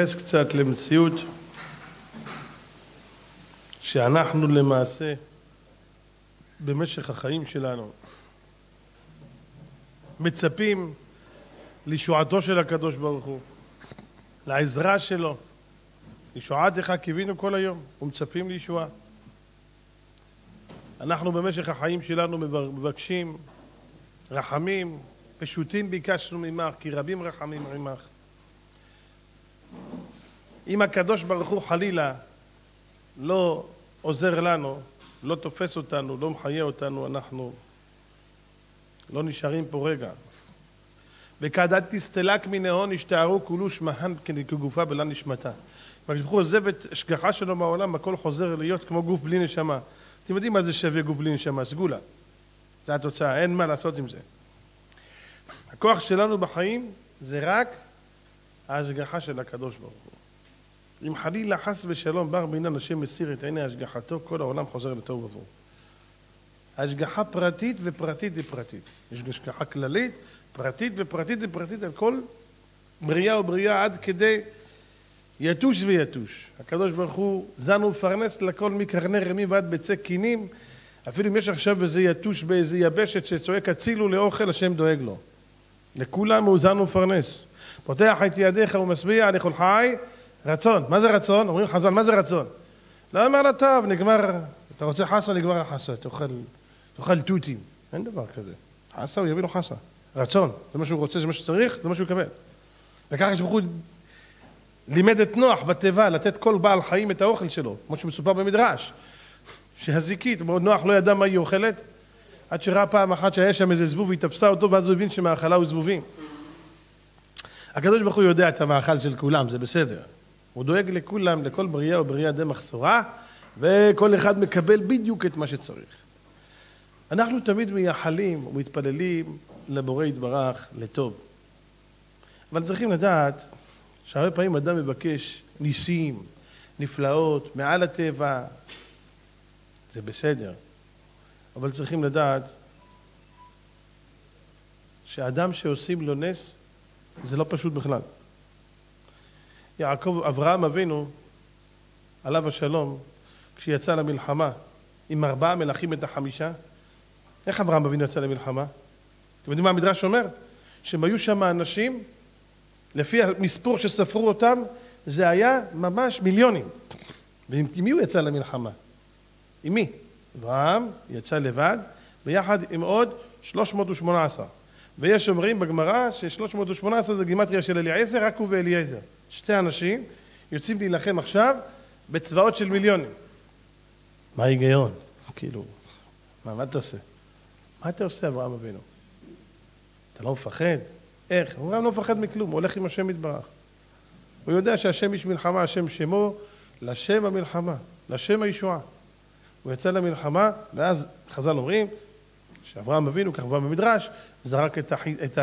להתייחס קצת למציאות שאנחנו למעשה במשך החיים שלנו מצפים לישועתו של הקדוש ברוך הוא, לעזרה שלו. ישועתך קיווינו כל היום ומצפים לישועה. אנחנו במשך החיים שלנו מבקשים רחמים, פשוטים ביקשנו ממך, כי רבים רחמים עמך. אם הקדוש ברוך הוא חלילה לא עוזר לנו, לא תופס אותנו, לא מחיה אותנו, אנחנו לא נשארים פה רגע. וכדת תסתלק מן ההון השתערו כולו שמהן כגופה בלה נשמתה. הקדוש ברוך הוא עוזב את השגחה שלו מהעולם, הכל חוזר להיות כמו גוף בלי נשמה. אתם יודעים מה זה שווה גוף בלי נשמה? סגולה. זו התוצאה, אין מה לעשות עם זה. הכוח שלנו בחיים זה רק ההשגחה של הקדוש ברוך הוא. אם חלילה חס ושלום בר בינן השם מסיר את עיני השגחתו, כל העולם חוזר לתוהו ובוהו. השגחה פרטית ופרטית ופרטית. יש השגחה כללית, פרטית ופרטית ופרטית על כל בריאה ובריאה עד כדי יתוש ויתוש. הקדוש ברוך הוא זן ומפרנס לכל מקרני רמים ועד ביצי קינים. אפילו אם יש עכשיו איזה יתוש באיזה יבשת שצועק הצילו לאוכל, השם דואג לו. לכולם הוא זן ומפרנס. פותח את ידיך ומשביע לכל חי רצון. מה זה רצון? אומרים חז"ל, מה זה רצון? לא אומר לו, טוב, נגמר, אתה רוצה חסה, נגמר החסה, תאכל, תותים. אין דבר כזה. חסה, הוא יביא לו חסה. רצון, זה מה שהוא רוצה, זה מה שצריך, זה מה שהוא יקבל. וככה שברוך הוא לימד את נוח בתיבה לתת כל בעל חיים את האוכל שלו, כמו שמסופר במדרש. שהזיקית, נוח לא ידע מה היא אוכלת, עד שראה פעם אחת שהיה שם איזה זבוב והיא תפסה אותו, ואז הוא הבין שמאכלה הוא זבובים. הקדוש ברוך הוא יודע את המאכל של כולם, זה בסדר. הוא דואג לכולם, לכל בריאה ובריאה די מחסורה, וכל אחד מקבל בדיוק את מה שצריך. אנחנו תמיד מייחלים ומתפללים לבורא יתברך לטוב. אבל צריכים לדעת שהרבה פעמים אדם מבקש ניסים, נפלאות, מעל הטבע, זה בסדר. אבל צריכים לדעת שאדם שעושים לו נס, זה לא פשוט בכלל. יעקב, אברהם אבינו, עליו השלום, כשיצא למלחמה עם ארבעה מלכים את החמישה, איך אברהם אבינו יצא למלחמה? אתם יודעים מה המדרש אומר? שהם היו שם אנשים, לפי המספור שספרו אותם, זה היה ממש מיליונים. ועם מי הוא יצא למלחמה? עם מי? אברהם יצא לבד, ביחד עם עוד 318. ויש אומרים בגמרא ש-318 זה גימטריה של אליעזר, רק הוא ואליעזר. שתי אנשים יוצאים להילחם עכשיו בצבאות של מיליונים. מה ההיגיון? כאילו, מה, מה אתה עושה? מה אתה עושה, אברהם אבינו? אתה לא מפחד? איך? אברהם לא מפחד מכלום, הוא הולך עם השם יתברך. הוא יודע שהשם איש מלחמה, השם שמו, לשם המלחמה, לשם הישועה. הוא יצא למלחמה, ואז חז"ל אומרים שאברהם אבינו, כך בא במדרש, זרק את, הח... את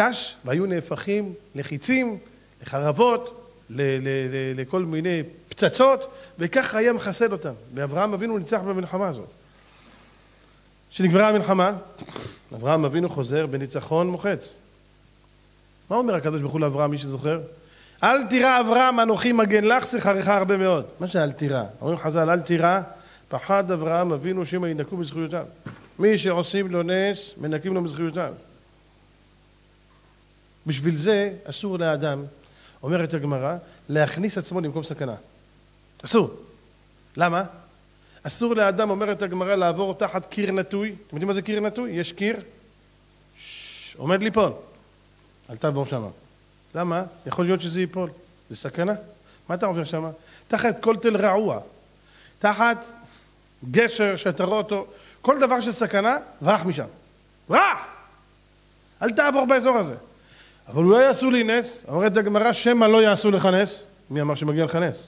והקש, והיו נהפכים לחיצים, לחרבות. לכל מיני פצצות, וככה היה מחסל אותם. ואברהם אבינו ניצח במלחמה הזאת. כשנגמרה המלחמה, אברהם אבינו חוזר בניצחון מוחץ. מה אומר הקדוש ברוך הוא לאברהם, מי שזוכר? אל תירא אברהם, אנוכי מגן לך, שכרך הרבה מאוד. מה זה אל תירא? אומרים חז"ל, אל תירא, פחד אברהם אבינו שמא ינקו בזכויותיו. מי שעושים לו נס, מנקים לו בזכויותיו. בשביל זה אסור לאדם, אומרת הגמרא, להכניס עצמו למקום סכנה. אסור. למה? אסור לאדם, אומרת הגמרא, לעבור תחת קיר נטוי. אתם יודעים מה זה קיר נטוי? יש קיר, ש... עומד ליפול. אל תעבור שמה. למה? יכול להיות שזה ייפול. זה סכנה. מה אתה עובר שמה? תחת כל תל רעוע. תחת גשר שאתה רואה אותו, כל דבר של סכנה, ברח משם. ברח! אל תעבור באזור הזה. אבל אולי יעשו לי נס, אומרת הגמרא, שמא לא יעשו לך נס. מי אמר שמגיע לך נס?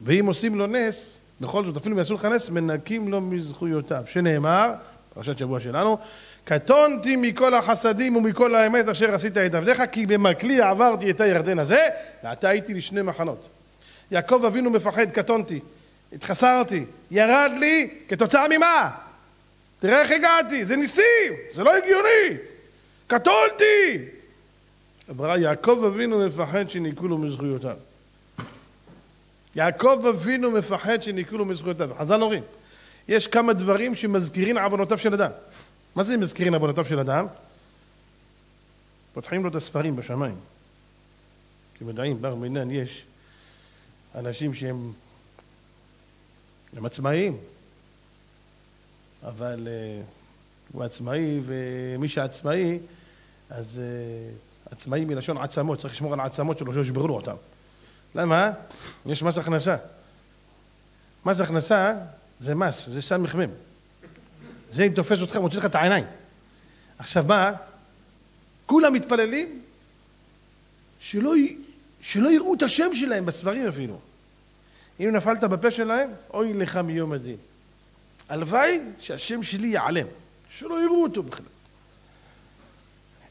ואם עושים לו נס, בכל זאת, אפילו יעשו לך נס, מנקים לו מזכויותיו. שנאמר, פרשת שבוע שלנו, קטונתי מכל החסדים ומכל האמת אשר עשית את עבדיך, כי במקלי עברתי את הירדן הזה, ועתה הייתי לשני מחנות. יעקב אבינו מפחד, קטונתי, התחסרתי, ירד לי, כתוצאה ממה? תראה איך הגעתי, זה ניסים, זה לא הגיוני, קטונתי. אמרה, יעקב אבינו מפחד שניקו לו מזכויותיו. יעקב אבינו מפחד שניקו לו מזכויותיו. חז"ל אומרים, יש כמה דברים שמזכירים עוונותיו של אדם. מה זה מזכירים עוונותיו של אדם? פותחים לו את הספרים בשמיים. אתם יודעים, בר מינן יש אנשים שהם הם עצמאיים, אבל uh, הוא עצמאי, ומי שעצמאי, אז uh, עצמאי מלשון עצמות, צריך לשמור על העצמות שלו, שלא ישברו לו אותם. למה? יש מס הכנסה. מס הכנסה זה מס, זה סמ"ם. זה אם תופס אותך, מוציא לך את העיניים. עכשיו מה? כולם מתפללים שלא, שלא יראו את השם שלהם בספרים אפילו. אם נפלת בפה שלהם, אוי לך מיום הדין. הלוואי שהשם שלי ייעלם, שלא יראו אותו בכלל.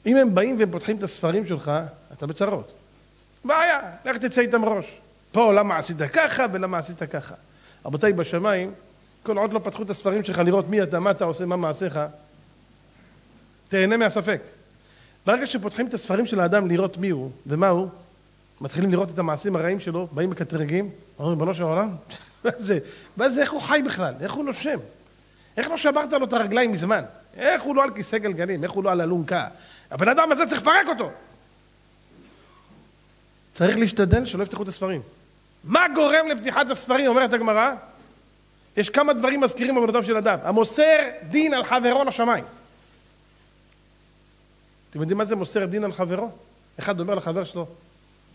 אם הם באים והם פותחים את הספרים שלך, אתה בצרות. בעיה, לך תצא איתם ראש. פה למה עשית ככה ולמה עשית ככה. רבותיי, בשמיים, כל עוד לא פתחו את הספרים שלך לראות מי אתה, מה אתה עושה, מה מעשיך, תהנה מהספק. ברגע שפותחים את הספרים של האדם לראות מי הוא ומה הוא, מתחילים לראות את המעשים הרעים שלו, באים מקטרגים, אומרים, ריבונו של העולם, מה זה, מה זה, איך הוא חי בכלל? איך הוא נושם? איך לא שברת לו את הרגליים מזמן? איך הוא לא על כיסא גלגלים? איך הוא לא על אלונקה? הבן אדם הזה צריך לפרק אותו! צריך להשתדל שלא יפתחו את הספרים. מה גורם לפתיחת הספרים, אומרת הגמרא? יש כמה דברים מזכירים בעבודתיו של אדם. המוסר דין על חברו לשמיים. אתם יודעים מה זה מוסר דין על חברו? אחד אומר לחבר שלו,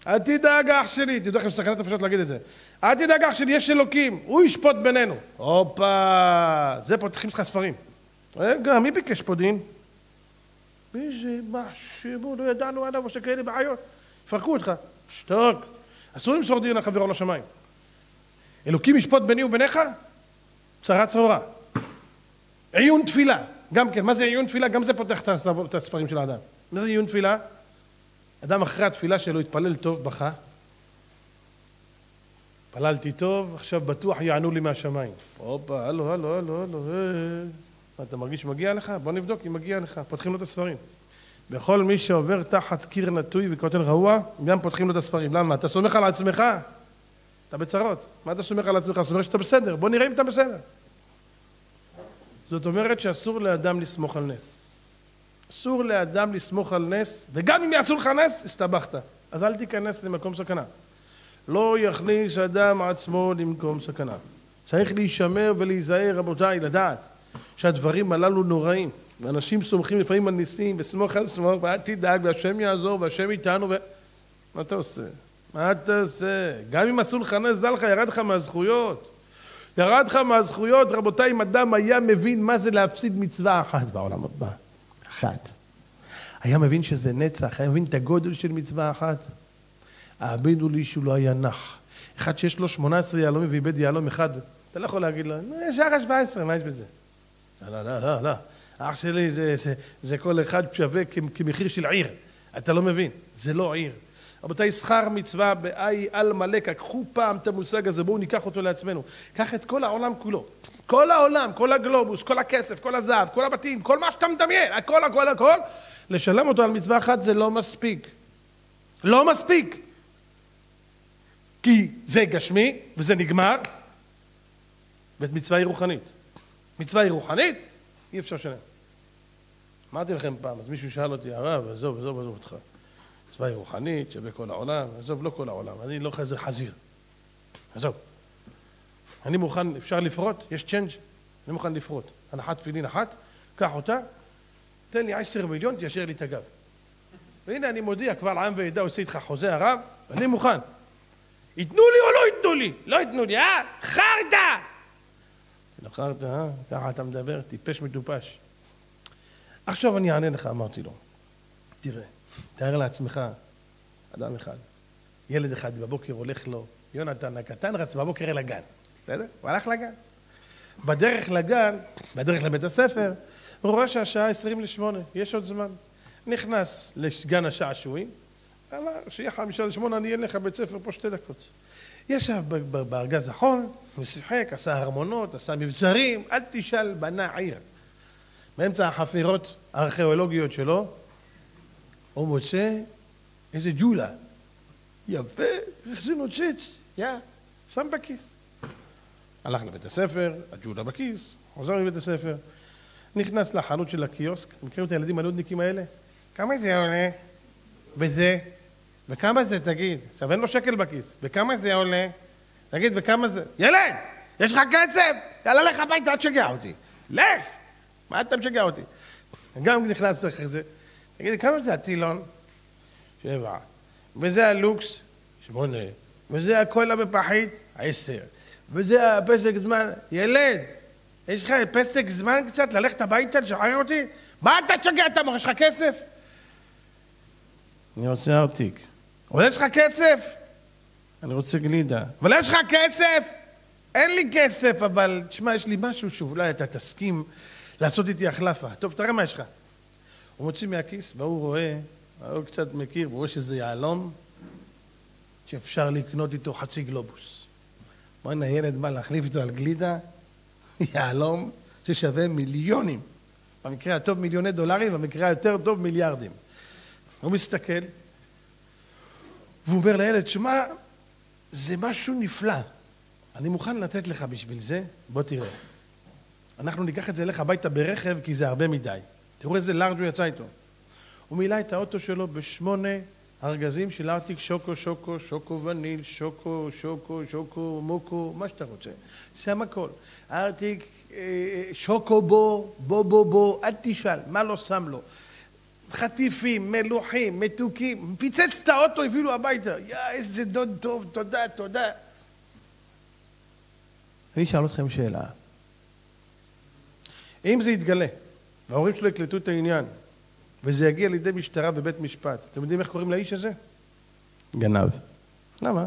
אל תדאג אח שלי, תדעו לכם סכנת נפשות להגיד את זה. אל תדאג אח שלי, יש אלוקים, הוא ישפוט בינינו. הופה, זה פותחים לך ספרים. רגע, מי ביקש פה דין? מי זה? מה שמו, לא ידענו עליו שכאלה בעיות. יפרקו אותך. שתוק. אסור למסור דין על חברו לשמיים. אלוקים ישפוט ביני וביניך? צרה צרורה. עיון תפילה, גם כן, מה זה עיון תפילה? גם זה פותח את הספרים של האדם. מה זה עיון תפילה? אדם אחרי התפילה שלו התפלל טוב, בכה. התפללתי טוב, עכשיו בטוח יענו לי מהשמיים. הופה, הלו, הלו, הלו, הלו, אה. אתה מרגיש שמגיע לך? בוא נבדוק אם מגיע לך. פותחים לו את הספרים. בכל מי שעובר תחת קיר נטוי וכותל רעוע, גם פותחים לו את הספרים. למה? אתה סומך על עצמך? אתה בצרות. מה אתה סומך על עצמך? אומרת שאתה בסדר. בוא נראה אם אתה בסדר. זאת אומרת שאסור לאדם לסמוך על נס. אסור לאדם לסמוך על נס, וגם אם יעשו לך נס, הסתבכת. אז אל תיכנס למקום סכנה. לא יכניס אדם עצמו למקום סכנה. צריך להישמר ולהיזהר, רבותיי, לדעת שהדברים הללו נוראים. ואנשים סומכים לפעמים על ניסים, וסמוך על סמוך, ואל תדאג, והשם יעזור, והשם איתנו, ו... מה אתה עושה? מה אתה עושה? גם אם עשו לך נס, דע לך, ירד לך מהזכויות. ירד לך מהזכויות, רבותיי, אם אדם היה מבין מה זה להפסיד מצווה אחת בעולם הבא. אחת. היה מבין שזה נצח, היה מבין את הגודל של מצווה אחת. האמינו לי שהוא לא היה נח. אחד שיש לו 18 יהלומים ואיבד יהלום אחד, אתה לא יכול להגיד לו, יש לך 17, מה יש בזה? לא, לא, לא, לא. אח שלי זה, זה, זה כל אחד שווה כמחיר של עיר. אתה לא מבין, זה לא עיר. רבותיי, שכר מצווה באי על מלא, קחו פעם את המושג הזה, בואו ניקח אותו לעצמנו. קח את כל העולם כולו. כל העולם, כל הגלובוס, כל הכסף, כל הזהב, כל הבתים, כל מה שאתה מדמיין, הכל, הכל, הכל, לשלם אותו על מצווה אחת זה לא מספיק. לא מספיק. כי זה גשמי וזה נגמר, ומצווה היא רוחנית. מצווה היא רוחנית, אי אפשר לשלם. אמרתי לכם פעם, אז מישהו שאל אותי, הרב, עזוב, עזוב, עזוב אותך. מצווה היא רוחנית, שווה כל העולם, עזוב, לא כל העולם, אני לא כזה חזיר. עזוב. אני מוכן, אפשר לפרוט, יש צ'יינג', אני מוכן לפרוט. הנחת תפילין אחת, קח אותה, תן לי עשר מיליון, תיישר לי את הגב. והנה אני מודיע קבל עם ועדה עושה איתך חוזה הרב, אני מוכן. ייתנו לי או לא ייתנו לי? לא ייתנו לי, אה? חרטא! חרטא, אה? ככה אתה מדבר, טיפש מטופש. עכשיו אני אענה לך, אמרתי לו. תראה, תאר לעצמך, אדם אחד, ילד אחד בבוקר הולך לו, יונתן הקטן רץ בבוקר אל הגן. בסדר? הוא הלך לגן. בדרך לגן, בדרך לבית הספר, הוא רואה שהשעה 20 לשמונה, יש עוד זמן. נכנס לגן השעשועים, אמר, שיהיה חמישה לשמונה, אני אלך לבית ספר פה שתי דקות. ישב בארגז החול, ושיחק, עשה ארמונות, עשה מבצרים, אל תשאל, בנה עיר. באמצע החפירות הארכיאולוגיות שלו, הוא מוצא איזה ג'ולה. יפה, איך זה נוצץ? יא, שם בכיס. הלך לבית הספר, הג'ולה בכיס, חוזר לבית הספר, נכנס לחנות של הקיוסק, אתם מכירים את הילדים הנודניקים האלה? כמה זה עולה? וזה? וכמה זה, תגיד? עכשיו אין לו שקל בכיס, וכמה זה עולה? תגיד, וכמה זה? ילד! יש לך כסף? יאללה לך הביתה, אל תשגע אותי. לך! מה אתה משגע אותי? גם נכנס אחרי זה, תגיד, כמה זה הטילון? שבע. וזה הלוקס? שמונה. וזה הקולה בפחית? עשר. וזה הפסק זמן? ילד, יש לך פסק זמן קצת ללכת הביתה, לשחרר אותי? מה אתה תשגע את המוח? יש לך כסף? אני רוצה ארטיק. אבל יש לך כסף? אני רוצה גלידה. אבל יש לך כסף? אין לי כסף, אבל תשמע, יש לי משהו שאולי אתה תסכים לעשות איתי החלפה. טוב, תראה מה יש לך. הוא מוציא מהכיס, והוא רואה, הוא קצת מכיר, הוא רואה שזה יהלום שאפשר לקנות איתו חצי גלובוס. בוא'נה, ילד בא להחליף איתו על גלידה, יהלום ששווה מיליונים. במקרה הטוב מיליוני דולרים, במקרה היותר טוב מיליארדים. הוא מסתכל, והוא אומר לילד, שמע, זה משהו נפלא. אני מוכן לתת לך בשביל זה, בוא תראה. אנחנו ניקח את זה אליך הביתה ברכב, כי זה הרבה מדי. תראו איזה לארג' הוא יצא איתו. הוא מילא את האוטו שלו בשמונה ארגזים של ארטיק שוקו, שוקו, שוקו וניל, שוקו, שוקו, שוקו, מוקו, מה שאתה רוצה. שם הכל. ארטיק, אה, שוקו בו, בו בו בו, אל תשאל, מה לא שם לו. חטיפים, מלוחים, מתוקים, פיצץ את האוטו, הביא לו הביתה. יא, איזה דוד טוב, תודה, תודה. אני אשאל אתכם שאלה. אם זה יתגלה, וההורים שלו יקלטו את העניין, וזה יגיע לידי משטרה ובית משפט, אתם יודעים איך קוראים לאיש הזה? גנב. למה?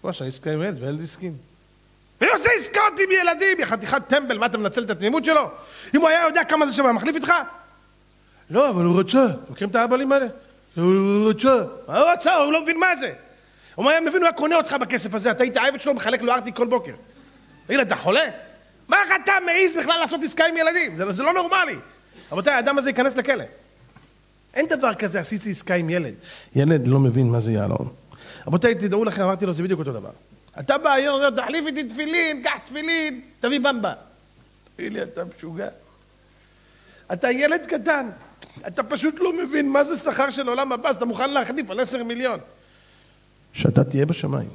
הוא עשה עסקה עם ילד והילד הסכים. מי עושה עסקאות עם ילדים? יא חתיכת טמבל, מה אתה מנצל את התמימות שלו? אם הוא היה יודע כמה זה שווה, מחליף איתך? לא, אבל הוא רצה. אתם מכירים את האבלים האלה? הוא רצה. מה הוא רצה? הוא לא מבין מה זה. הוא היה מבין, הוא היה קונה אותך בכסף הזה, אתה היית העבד שלו, מחלק לו ארטיק כל בוקר. תגיד, אתה חולה? מה איך אתה מעז בכלל לעשות עסקה עם ילדים? זה, זה לא נורמלי. רבותיי, האדם הזה ייכנס לכלא. אין דבר כזה, עשיתי עסקה עם ילד. ילד לא מבין מה זה יהלום. רבותיי, תדעו לכם, אמרתי לו, זה בדיוק אותו דבר. אתה בא היום, אומר, תחליף איתי תפילין, קח תפילין, תביא במבה. תגיד לי, אתה משוגע? אתה ילד קטן, אתה פשוט לא מבין מה זה שכר של עולם הבא, אז אתה מוכן להחליף על עשר מיליון. כשאתה תהיה בשמיים,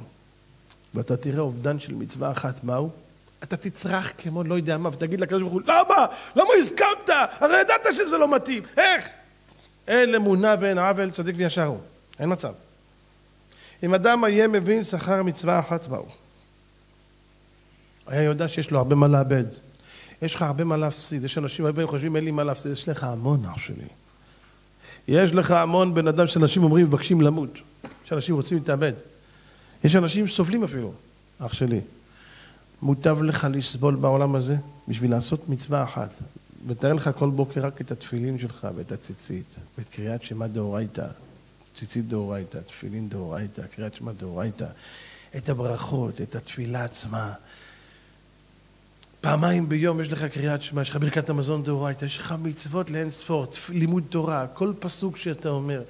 ואתה תראה אובדן של מצווה אחת, מהו? אתה תצרח כמו לא יודע מה, ותגיד לקדוש ברוך הוא, למה? למה הסכמת? הרי ידעת שזה לא מתאים. איך? אין אמונה ואין עוול, צדיק וישר הוא. אין מצב. אם אדם היה מבין שכר מצווה אחת מהו, היה יודע שיש לו הרבה מה לאבד. יש לך הרבה מה להפסיד. יש אנשים הרבה פעמים חושבים אין לי מה להפסיד, יש לך המון אח שלי. יש לך המון בן אדם שאנשים אומרים מבקשים למות. יש אנשים רוצים להתאבד. יש אנשים סובלים אפילו, אח שלי. מוטב לך לסבול בעולם הזה בשביל לעשות מצווה אחת. ותאר לך כל בוקר רק את התפילין שלך ואת הציצית, ואת קריאת שמע דאורייתא, ציצית דאורייתא, תפילין דאורייתא, קריאת שמע דאורייתא, את הברכות, את התפילה עצמה. פעמיים ביום יש לך קריאת שמע, יש לך ברכת המזון דאורייתא, יש לך מצוות לאין ספור, לימוד תורה, כל פסוק שאתה אומר.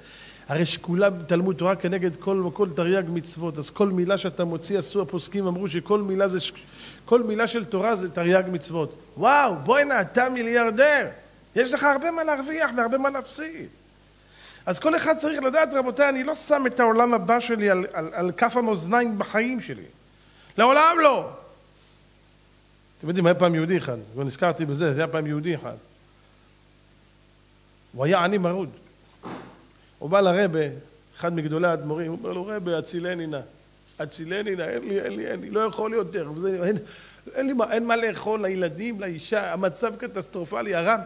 הרי שכולה תלמוד תורה כנגד כל, כל תרי"ג מצוות, אז כל מילה שאתה מוציא, עשו הפוסקים, אמרו שכל מילה, זה, כל מילה של תורה זה תרי"ג מצוות. וואו, בוא'נה, אתה מיליארדר. יש לך הרבה מה להרוויח והרבה מה להפסיד. אז כל אחד צריך לדעת, רבותיי, אני לא שם את העולם הבא שלי על, על, על כף המאזניים בחיים שלי. לעולם לא. אתם יודעים, היה פעם יהודי אחד, כבר נזכרתי בזה, זה היה פעם יהודי אחד. הוא היה עני מרוד. הוא בא לרבה, אחד מגדולי האדמו"רים, הוא אומר לו, רבה, הצילני נא. הצילני נא, אין לי, אין לי, אין לי, לא יכול יותר. וזה, אין, אין, לי אין מה לאכול לילדים, לאישה, המצב קטסטרופלי, הרב.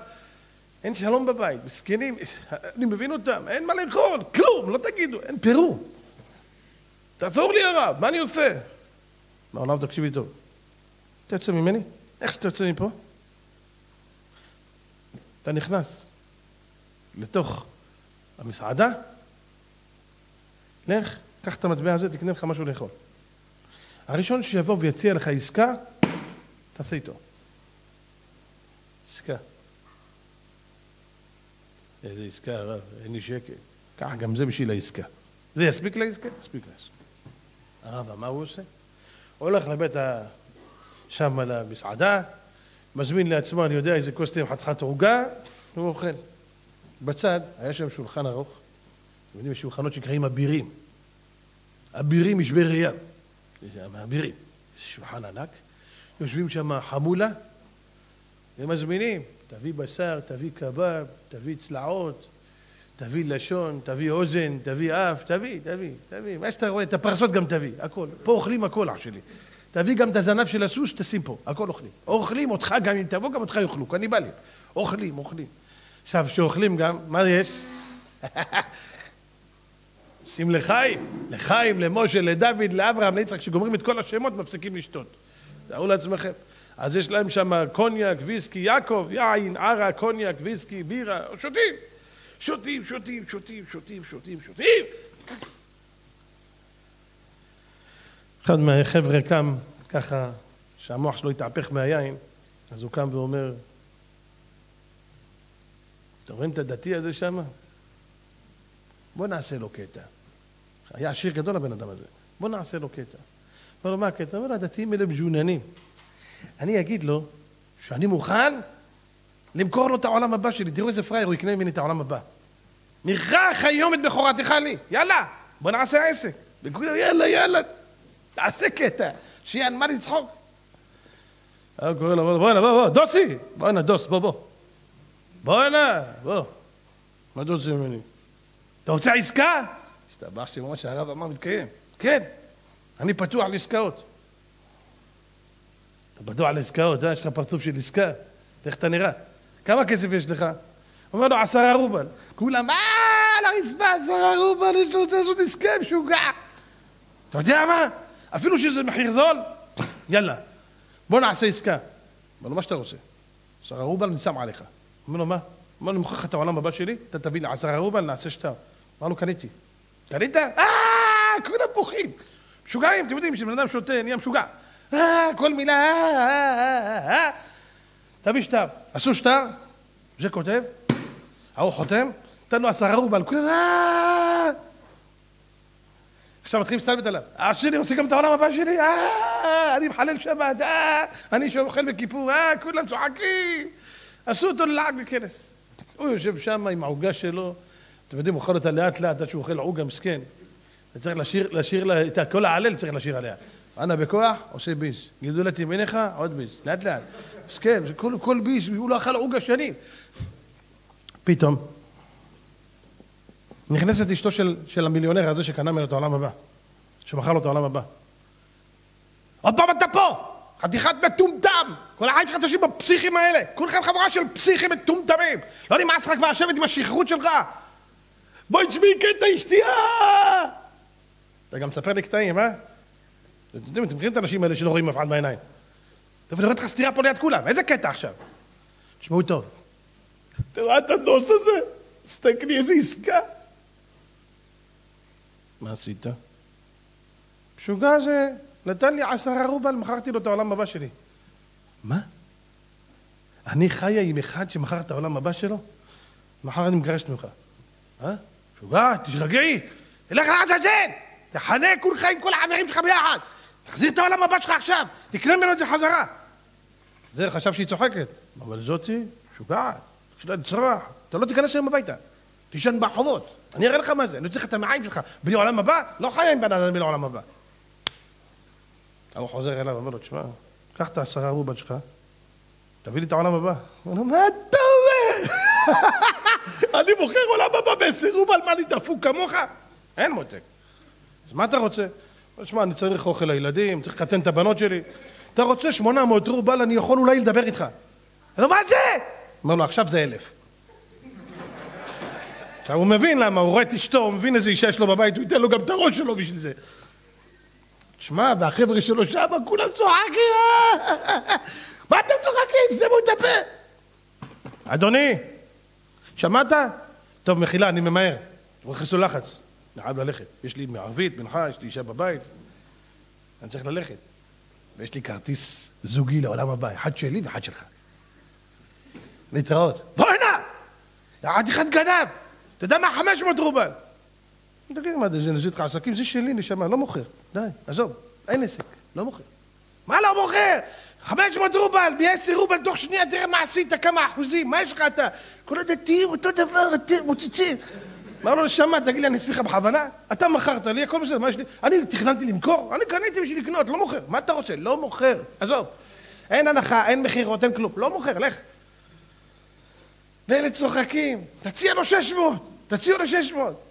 אין שלום בבית, מסכנים, אני מבין אותם, אין מה לאכול, כלום, לא תגידו, אין פירו. תעזור לי הרב, מה אני עושה? אמר לו, תקשיבי טוב. אתה יוצא ממני? איך שאתה יוצא מפה? אתה נכנס לתוך המסעדה, לך, קח את המטבע הזה, תקנה לך משהו לאכול. הראשון שיבוא ויציע לך עסקה, תעשה איתו. עסקה. איזה עסקה, הרב, אין לי שקל. קח, גם זה בשביל העסקה. זה יספיק לעסקה? יספיק לעסקה. הרב, מה הוא עושה? הולך לבית ה... שם למסעדה, מזמין לעצמו, אני יודע, איזה כוס תה עם חתיכת עוגה, והוא אוכל. בצד היה שם שולחן ארוך, אתם יודעים, יש שולחנות שנקראים אבירים. אבירים משבי ראייה. אבירים. שולחן ענק. יושבים שם חמולה, ומזמינים, תביא בשר, תביא קבב, תביא צלעות, תביא לשון, תביא אוזן, תביא אף, תביא, תביא, תביא. מה שאתה רואה, את הפרסות גם תביא, הכל. פה אוכלים הכל, אח שלי. תביא גם את הזנב של הסוס, תשים פה, הכל אוכלים. אוכלים אותך, גם אם תבוא, גם אותך יאכלו, קניבלים. אוכלים, אוכלים. עכשיו, כשאוכלים גם, מה יש? שים לחיים, לחיים, למשה, לדוד, לאברהם, ליצחק, כשגומרים את כל השמות, מפסיקים לשתות. תארו לעצמכם. אז יש להם שם קוניאק, ויסקי, יעקב, יין, ערה, קוניאק, ויסקי, בירה, שותים. שותים, שותים, שותים, שותים, שותים, שותים. אחד מהחבר'ה קם, ככה, שהמוח שלו התהפך מהיין, אז הוא קם ואומר, אתם רואים את הדתי הזה שם? בוא נעשה לו קטע. היה עשיר גדול הבן אדם הזה. בוא נעשה לו קטע. אמר לו, מה הקטע? אמר לו, הדתיים האלה מז'וננים. אני אגיד לו שאני מוכן למכור לו את העולם הבא שלי. תראו איזה פראייר, הוא יקנה ממני את העולם הבא. מכרח היום את בכורתך לי. יאללה, בוא נעשה עסק. וכולם, יאללה, יאללה, תעשה קטע. שיהיה על מה לצחוק. הוא קורא לו, בוא, בוא, בוא, דוסי! בוא הנה, דוס, בוא, בוא. בוא הנה, בוא. מה אתה רוצה ממני? אתה רוצה עסקה? השתבח שמו שהרב אמר מתקיים. כן, אני פתוח לעסקאות. אתה פתוח לעסקאות, אה? יש לך פרצוף של עסקה? איך אתה נראה? כמה כסף יש לך? אומר לו עשרה רובל. כולם, אה, על הרצפה עשרה רובל, יש לו רוצה לעשות עסקה משוגע. אתה יודע מה? אפילו שזה מחיר זול, יאללה, בוא נעשה עסקה. אומר לו, מה שאתה רוצה. עשרה רובל אני שם עליך. אומר לו, מה? אומר לו, אני מוכר לך את העולם הבא שלי, אתה תביא לי עשרה רובל, נעשה שטר. אמר לו, קניתי. קנית? אה, כולם בוכים. משוגעים, אתם יודעים, כשבן אדם שותה, נהיה משוגע. אה, כל מילה, אה, אה, אה. תביא שטר. עשו שטר, זה כותב, ההוא חותם, נתן לו עשרה רובל, כולם, אה... עכשיו מתחילים להסתלבט עליו. אח שלי רוצה גם את העולם הבא שלי, אה, אני מחלל שבת, אה, אני שאוכל בכיפור, אה, כולם צוחקים. עשו אותו ללעג בכנס. הוא יושב שם עם העוגה שלו, אתם יודעים, הוא אוכל אותה לאט לאט עד שהוא אוכל עוגה מסכן. וצריך לשיר, לשיר לה, את כל ההלל צריך לשיר עליה. אנא בכוח, עושה ביס. גידולת ימיניך, עוד ביס. לאט לאט. מסכן, כל, כל ביס, הוא לא אכל עוגה שנים. פתאום, נכנסת אשתו של, של המיליונר הזה שקנה ממנו את העולם הבא, שמכר לו את העולם הבא. עוד פעם אתה פה! חתיכת מטומטם! כל החיים שלך תשאיר בפסיכים האלה! כולכם חבורה של פסיכים מטומטמים! לא נמאס לך כבר לשבת עם השכרות שלך! בואי תשמעי קטע אשתייה! אתה גם מספר לי קטעים, אה? אתם יודעים, אתם מכירים את האנשים האלה שלא רואים אף אחד בעיניים. אבל נראית לך סתירה פה ליד כולם, איזה קטע עכשיו? תשמעו טוב. אתה רואה את הדוס הזה? תסתכלי איזה עסקה. מה עשית? משוגע זה נתן לי עשרה רובל, מכרתי לו את העולם הבא שלי. מה? אני חיה עם אחד שמכר את העולם הבא שלו? מחר אני מגרשת ממך. אה? משוגע, תשרגעי, תלך לעזאזל, תחנה כולך עם כל החברים שלך ביחד. תחזיר את העולם הבא שלך עכשיו, תקנה ממנו את זה חזרה. זה חשב שהיא צוחקת, אבל זאתי משוגעת, התחילה לצרוח, אתה לא תיכנס היום הביתה, תישן ברחובות, אני אראה לך מה זה, אני לך את המעיים שלך, בלי עולם הבא, לא חיה עם בן אדם בלי עולם הבא. ההוא חוזר אליו, אומר לו, תשמע, קח את העשרה רובל שלך, תביא לי את העולם הבא. הוא אומר, מה אתה אומר? אני מוכר עולם הבא בעשר רובל, מה אני דפוק כמוך? אין מותק. אז מה אתה רוצה? תשמע, אני צריך אוכל לילדים, צריך לחתן את הבנות שלי. אתה רוצה 800 רובל, אני יכול אולי לדבר איתך. אז מה זה? אומר לו, עכשיו זה אלף. עכשיו הוא מבין למה, הוא רואה את אשתו, הוא מבין איזה אישה יש לו בבית, הוא ייתן לו גם את הראש שלו בשביל זה. שמע, והחבר'ה שלו שם, כולם צוחקים! מה אתם צוחקים? סתמו את הפה! אדוני, שמעת? טוב, מחילה, אני ממהר. הוא הכניסו לחץ. אני חייב ללכת. יש לי מערבית, מנחה, יש לי אישה בבית. אני צריך ללכת. ויש לי כרטיס זוגי לעולם הבא, אחד שלי ואחד שלך. להתראות. בוא הנה! חתיכת גנב! אתה יודע מה? 500 רובל! תגיד, מה, זה נזיד לך עסקים? זה שלי, נשמה, לא מוכר. די, עזוב, אין עסק, לא מוכר. מה לא מוכר? 500 רובל, מ-10 רובל, תוך שנייה תראה מה עשית, כמה אחוזים, מה יש לך אתה? כל הדתיים אותו דבר, אתם מוצצים. אמר לו, נשמה, תגיד לי, אני אעשה לך בכוונה? אתה מכרת לי, הכל בסדר, מה יש לי? אני תכננתי למכור? אני קניתי בשביל לקנות, לא מוכר. מה אתה רוצה? לא מוכר, עזוב. אין הנחה, אין מכירות, אין כלום. לא מוכר, לך. ואלה צוחקים, תציע לו 600, תציע לו 600.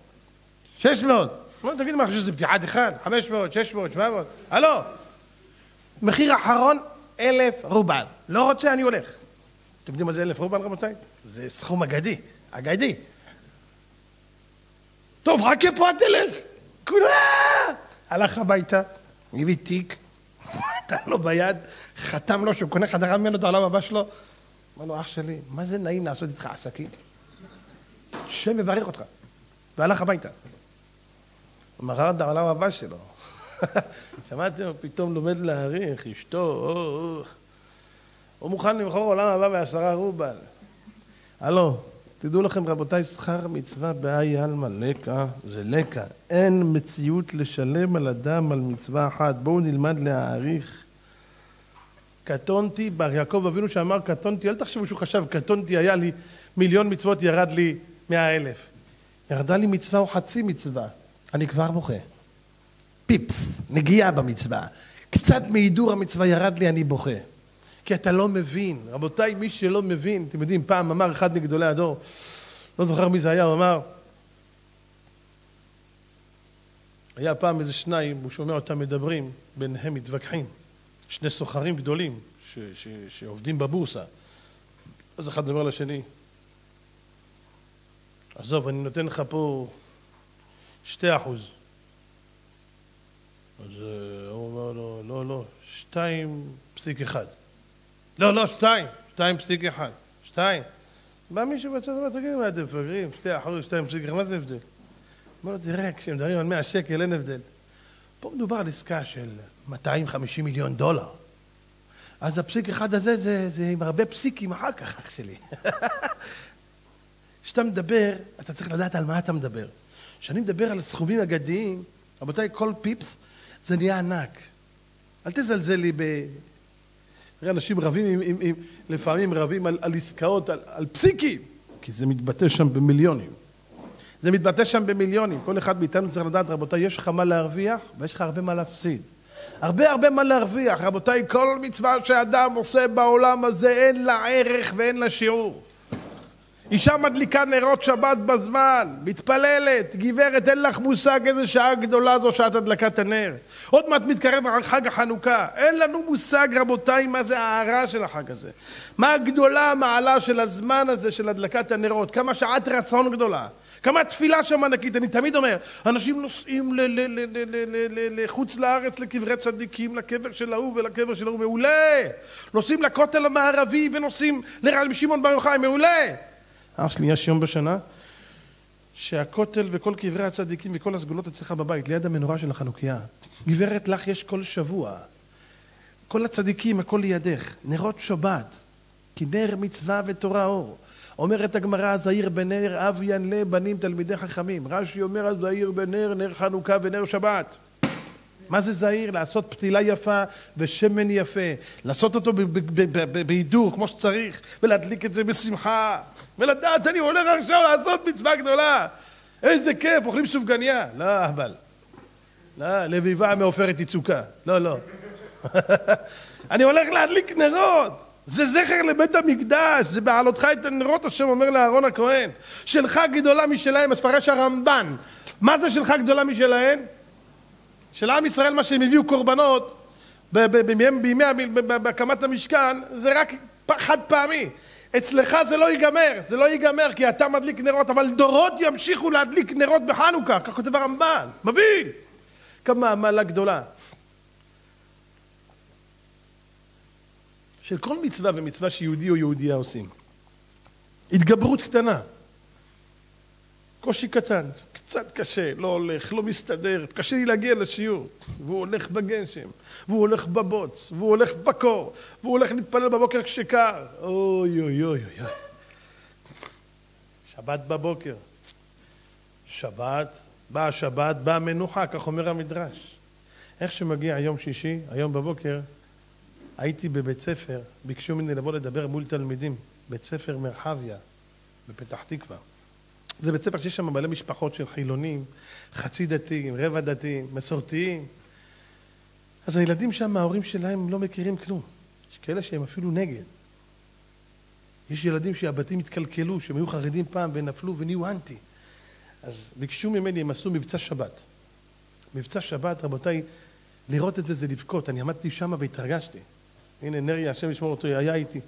600. מה, תגיד, מה, חושב שזה בדיחת אחד? 500, 600, 700? הלו, מחיר אחרון, אלף רובל. לא רוצה, אני הולך. אתם יודעים מה זה אלף רובל, רבותיי? זה סכום אגדי, אגדי. טוב, רק פה תלך. כולה! הלך הביתה, הביא תיק, נתן לו ביד, חתם לו שהוא קונה חדרה ממנו את העולם הבא שלו. אמר לו, אח שלי, מה זה נעים לעשות איתך עסקים? השם מברך אותך. והלך הביתה. את העולם הבא שלו. שמעתם? הוא פתאום לומד להעריך, אשתו. הוא מוכן למכור עולם הבא בעשרה רובל. הלו, תדעו לכם רבותיי, שכר מצווה באי עלמא לקה זה לקה. אין מציאות לשלם על אדם על מצווה אחת. בואו נלמד להעריך. קטונתי, בר יעקב אבינו שאמר קטונתי, אל תחשבו שהוא חשב קטונתי, היה לי מיליון מצוות, ירד לי מאה אלף. ירדה לי מצווה או חצי מצווה. אני כבר בוכה. פיפס, נגיעה במצווה. קצת מהידור המצווה ירד לי, אני בוכה. כי אתה לא מבין. רבותיי, מי שלא מבין, אתם יודעים, פעם אמר אחד מגדולי הדור, לא זוכר מי זה היה, הוא אמר, היה פעם איזה שניים, הוא שומע אותם מדברים, ביניהם מתווכחים. שני סוחרים גדולים ש, ש, שעובדים בבורסה. אז אחד אומר לשני, עזוב, אני נותן לך פה שתי אחוז. אז הוא אומר לו, לא, לא, שתיים פסיק אחד. לא, לא, שתיים, שתיים פסיק אחד. שתיים. בא מישהו בצד ואומר, תגיד, מה אתם מפגרים? שתי אחוז, שתיים פסיק אחד, מה זה הבדל? אומר לו, תראה, כשמדברים על מאה שקל אין הבדל. פה מדובר על עסקה של 250 מיליון דולר. אז הפסיק אחד הזה זה, זה עם הרבה פסיקים אחר כך, אח שלי. כשאתה מדבר, אתה צריך לדעת על מה אתה מדבר. כשאני מדבר על סכומים אגדיים, רבותיי, כל פיפס זה נהיה ענק. אל תזלזל לי ב... תראה, אנשים רבים, עם, עם, עם, לפעמים רבים על, על עסקאות, על, על פסיקים, כי זה מתבטא שם במיליונים. זה מתבטא שם במיליונים. כל אחד מאיתנו צריך לדעת, רבותיי, יש לך מה להרוויח ויש לך הרבה מה להפסיד. הרבה הרבה מה להרוויח. רבותיי, כל מצווה שאדם עושה בעולם הזה אין לה ערך ואין לה שיעור. אישה מדליקה נרות שבת בזמן, מתפללת, גברת, אין לך מושג איזה שעה גדולה זו שעת הדלקת הנר. עוד מעט מתקרב חג החנוכה. אין לנו מושג, רבותיי, מה זה ההערה של החג הזה. מה הגדולה המעלה של הזמן הזה של הדלקת הנרות. כמה שעת רצון גדולה. כמה תפילה שם ענקית. אני תמיד אומר, אנשים נוסעים לחוץ לארץ לקברי צדיקים, לקבר של ההוא ולקבר של ההוא, מעולה. נוסעים לכותל המערבי ונוסעים לרבי שמעון בר יוחאי, מעולה. אח שלי, יש יום בשנה שהכותל וכל קברי הצדיקים וכל הסגולות אצלך בבית, ליד המנורה של החנוכיה. גברת, לך יש כל שבוע. כל הצדיקים, הכל לידך. נרות שבת. כי נר מצווה ותורה אור. אומרת הגמרא, זעיר בנר אב ינלה בנים תלמידי חכמים. רש"י אומר, הזעיר בנר, נר חנוכה ונר שבת. מה זה זעיר? לעשות פתילה יפה ושמן יפה. לעשות אותו בהידור כמו שצריך, ולהדליק את זה בשמחה. ולדעת, אני הולך עכשיו לעשות מצווה גדולה. איזה כיף, אוכלים סופגניה. לא, אהבל. לא, לביבה מעופרת יצוקה. לא, לא. אני הולך להדליק נרות. זה זכר לבית המקדש, זה בעלותך את הנרות, השם אומר לאהרון הכהן. שלך גדולה משלהם, אז פרש הרמב"ן. מה זה שלך גדולה משלהם? שלעם ישראל מה שהם הביאו קורבנות בימי בהקמת המשכן זה רק חד פעמי. אצלך זה לא ייגמר, זה לא ייגמר כי אתה מדליק נרות, אבל דורות ימשיכו להדליק נרות בחנוכה, כך כותב הרמב"ן, מבין? כמה מעלה גדולה. של כל מצווה ומצווה שיהודי או יהודייה עושים. התגברות קטנה, קושי קטן. קצת קשה, לא הולך, לא מסתדר, קשה לי להגיע לשיעור. והוא הולך בגשם, והוא הולך בבוץ, והוא הולך בקור, והוא הולך להתפלל בבוקר כשקר. אוי אוי אוי אוי. שבת בבוקר. שבת, באה השבת, באה המנוחה, כך אומר המדרש. איך שמגיע יום שישי, היום בבוקר, הייתי בבית ספר, ביקשו ממני לבוא לדבר מול תלמידים, בית ספר מרחביה, בפתח תקווה. זה בית ספר שיש שם מלא משפחות של חילונים, חצי דתיים, רבע דתיים, מסורתיים. אז הילדים שם, ההורים שלהם לא מכירים כלום. יש כאלה שהם אפילו נגד. יש ילדים שהבתים התקלקלו, שהם היו חרדים פעם ונפלו ונהיו אנטי. אז ביקשו ממני, הם עשו מבצע שבת. מבצע שבת, רבותיי, לראות את זה זה לבכות. אני עמדתי שם והתרגשתי. הנה נרי, השם ישמור אותו, היה איתי.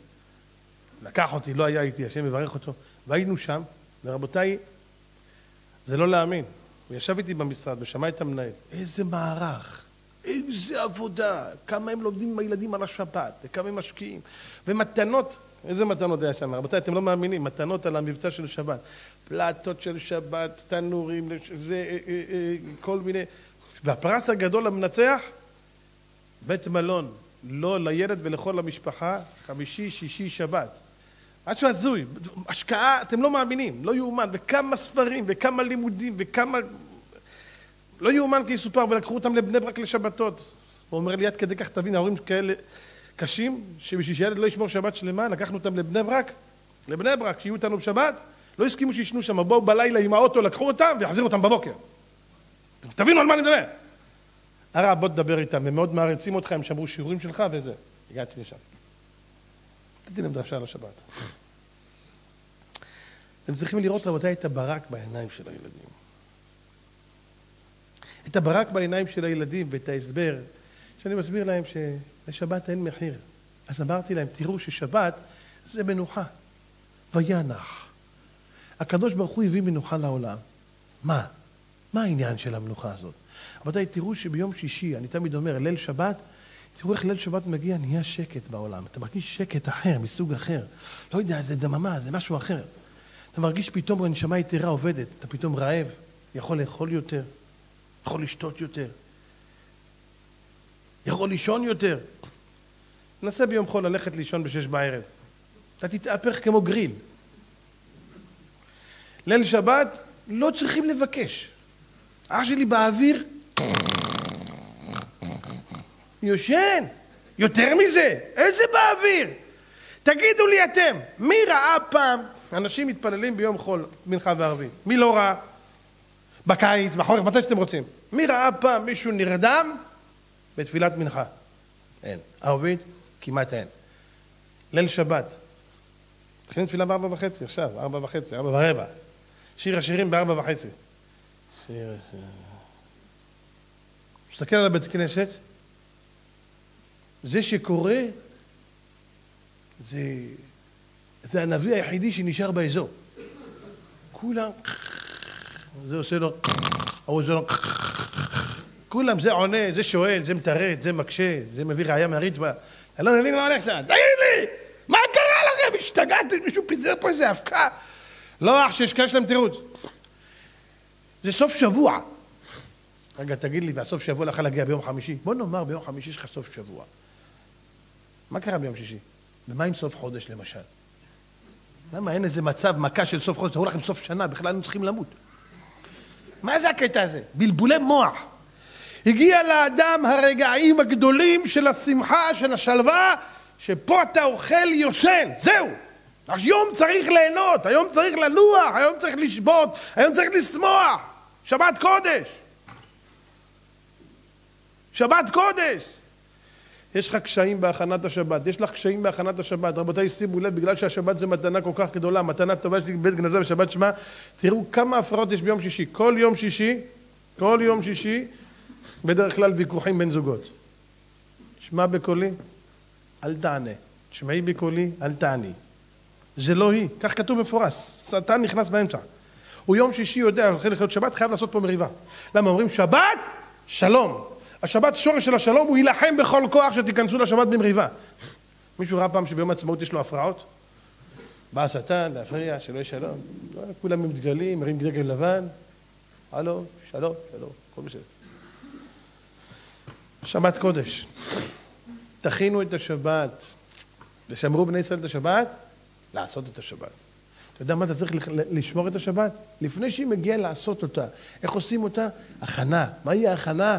לקח אותי, לא היה איתי, השם יברך אותו. והיינו שם, ורבותיי, זה לא להאמין. הוא ישב איתי במשרד ושמע את המנהל. איזה מערך, איזה עבודה, כמה הם לומדים עם הילדים על השבת, וכמה הם משקיעים. ומתנות, איזה מתנות היה שם? רבותיי, אתם לא מאמינים, מתנות על המבצע של שבת. פלטות של שבת, תנורים, זה, אה, אה, אה, כל מיני... והפרס הגדול המנצח, בית מלון, לא לילד ולכל המשפחה, חמישי, שישי, שבת. משהו הזוי, השקעה, אתם לא מאמינים, לא יאומן, וכמה ספרים, וכמה לימודים, וכמה... לא יאומן כי יסופר, ולקחו אותם לבני ברק לשבתות. הוא אומר לי, עד כדי כך תבין, ההורים כאלה קשים, שבשביל שילד לא ישמור שבת שלמה, לקחנו אותם לבני ברק, לבני ברק, שיהיו איתנו בשבת, לא הסכימו שישנו שם, באו בלילה עם האוטו, לקחו אותם, ויחזירו אותם בבוקר. תבינו על מה אני מדבר. הרב, בוא תדבר איתם, הם מאוד מעריצים אותך, הם שמרו שיעורים שלך וזה. הגעתי לשם. להם דרשה על השבת. אתם צריכים לראות, רבותיי, את הברק בעיניים של הילדים. את הברק בעיניים של הילדים ואת ההסבר, שאני מסביר להם שלשבת אין מחיר. אז אמרתי להם, תראו ששבת זה מנוחה. וינח. הקדוש ברוך הוא הביא מנוחה לעולם. מה? מה העניין של המנוחה הזאת? רבותיי, תראו שביום שישי, אני תמיד אומר, ליל שבת, תראו איך ליל שבת מגיע, נהיה שקט בעולם. אתה מרגיש שקט אחר, מסוג אחר. לא יודע, זה דממה, זה משהו אחר. אתה מרגיש פתאום הנשמה יתרה עובדת, אתה פתאום רעב, יכול לאכול יותר, יכול לשתות יותר, יכול לישון יותר. נסה ביום חול ללכת לישון בשש בערב. אתה תתהפך כמו גריל. ליל שבת לא צריכים לבקש. אח שלי באוויר, יושן. יותר מזה, איזה באוויר? תגידו לי אתם, מי ראה פעם, אנשים מתפללים ביום חול, מנחה וערבי, מי לא ראה? בקיץ, בחורף, מתי שאתם רוצים. מי ראה פעם מישהו נרדם בתפילת מנחה? אין. ערבית? כמעט אין. ליל שבת. מתחילים תפילה בארבע וחצי, עכשיו, ארבע וחצי, ארבע ורבע. שיר השירים בארבע וחצי. שיר... מסתכל על הבית כנסת, זה שקורא, זה, זה הנביא היחידי שנשאר באזור. כולם, זה עושה לו, ההוא עושה לו, כולם, זה עונה, זה שואל, זה מטרד, זה מקשה, זה מביא ראייה מהריטב"א. אני לא מבין מה הולך שם. תגיד לי, מה קרה לכם? השתגעתם? מישהו פיזר פה איזה אבקה? לא אח שיש שלהם תירוץ. זה סוף שבוע. רגע, תגיד לי, והסוף שבוע לך להגיע ביום חמישי? בוא נאמר ביום חמישי יש לך סוף שבוע. מה קרה ביום שישי? ומה עם סוף חודש למשל? למה אין איזה מצב, מכה של סוף חודש, תראו לכם סוף שנה, בכלל היינו צריכים למות. מה זה הקטע הזה? בלבולי מוח. הגיע לאדם הרגעים הגדולים של השמחה, של השלווה, שפה אתה אוכל יושן, זהו. היום צריך ליהנות, היום צריך לנוח, היום צריך לשבות, היום צריך לשמוח. שבת קודש. שבת קודש. יש לך קשיים בהכנת השבת, יש לך קשיים בהכנת השבת. רבותיי, שימו לב, בגלל שהשבת זה מתנה כל כך גדולה, מתנה טובה שלי בבית גנזה בשבת שמע, תראו כמה הפרעות יש ביום שישי. כל יום שישי, כל יום שישי, בדרך כלל ויכוחים בין זוגות. שמע בקולי, אל תענה. תשמעי בקולי, אל תעני. זה לא היא, כך כתוב מפורש, שטן נכנס באמצע. הוא יום שישי יודע, הולך לחיות שבת, חייב לעשות פה מריבה. למה אומרים שבת, שלום. השבת, שורש של השלום הוא יילחם בכל כוח שתיכנסו לשבת במריבה. מישהו ראה פעם שביום העצמאות יש לו הפרעות? בא השטן להפריע, שלא יהיה שלום. לא, כולם עם דגלים, מרים דגל לבן. הלו, שלום, שלום, הכל בסדר. שבת קודש. תכינו את השבת. ושמרו בני ישראל את השבת? לעשות את השבת. אתה יודע מה אתה צריך לשמור את השבת? לפני שהיא מגיעה לעשות אותה. איך עושים אותה? הכנה. מהי ההכנה?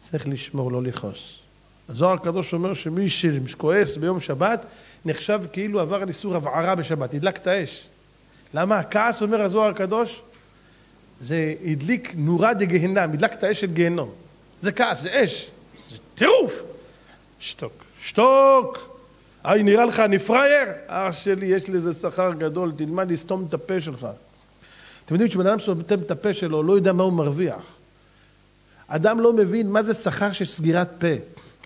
צריך לשמור, לא לכעוס. הזוהר הקדוש אומר שמי שכועס ביום שבת נחשב כאילו עבר על איסור הבערה בשבת, הדלק את האש. למה? הכעס, אומר הזוהר הקדוש, זה הדליק נורה דגהנם, הדלק את האש של גיהנום. זה כעס, זה אש, זה טירוף. שתוק, שתוק. היי, נראה לך אני פראייר? אח שלי, יש לזה שכר גדול, תלמד לסתום את הפה שלך. אתם יודעים, כשבן אדם סותם את הפה שלו, לא יודע מה הוא מרוויח. אדם לא מבין מה זה שכר של סגירת פה.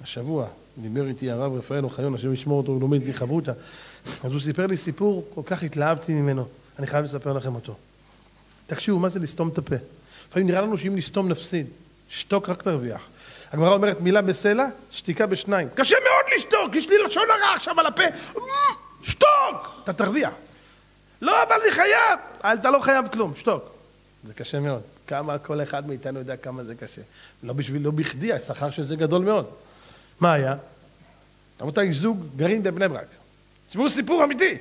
השבוע דיבר איתי הרב רפאל אוחיון, השם ישמור אותו, הוא לומד איתי חברותא. אז הוא סיפר לי סיפור, כל כך התלהבתי ממנו. אני חייב לספר לכם אותו. תקשיבו, מה זה לסתום את הפה? לפעמים נראה לנו שאם נסתום נפסיד. שתוק רק תרוויח. הגמרא אומרת מילה בסלע, שתיקה בשניים. קשה מאוד לשתוק, יש לי לשון הרע עכשיו על הפה. שתוק! אתה תרוויח. לא, אבל אני חייב. אתה לא חייב כלום, שתוק. זה קשה מאוד. כמה כל אחד מאיתנו יודע כמה זה קשה. לא בשביל, לא בכדי, השכר של זה גדול מאוד. מה היה? רבותיי, זוג גרים בבני ברק. תשמעו סיפור אמיתי.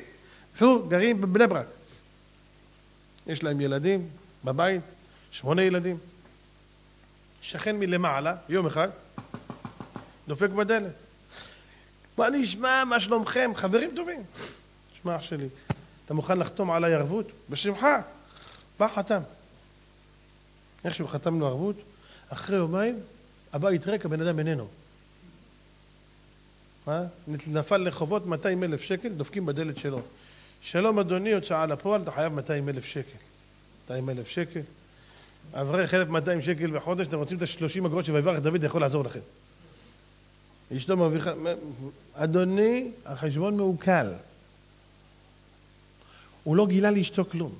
זוג גרים בבני ברק. יש להם ילדים בבית, שמונה ילדים. שכן מלמעלה, יום אחד, דופק בדלת. מה נשמע, מה שלומכם? חברים טובים. שמע, אח שלי, אתה מוכן לחתום עליי ערבות? בשמחה. בא חתם. איכשהו חתמנו ערבות, אחרי יומיים הבית ריק, הבן אדם איננו. מה? נפל לחובות 200 אלף שקל, דופקים בדלת שלו. שלום אדוני, הוצאה לפועל, אתה חייב 200 אלף שקל. 200 אלף שקל. אברך 1,200 שקל בחודש, אתם רוצים את ה-30 אגרות של ויברך דוד, יכול לעזור לכם. אשתו מרוויחה, אדוני, החשבון מעוקל. הוא לא גילה לאשתו כלום.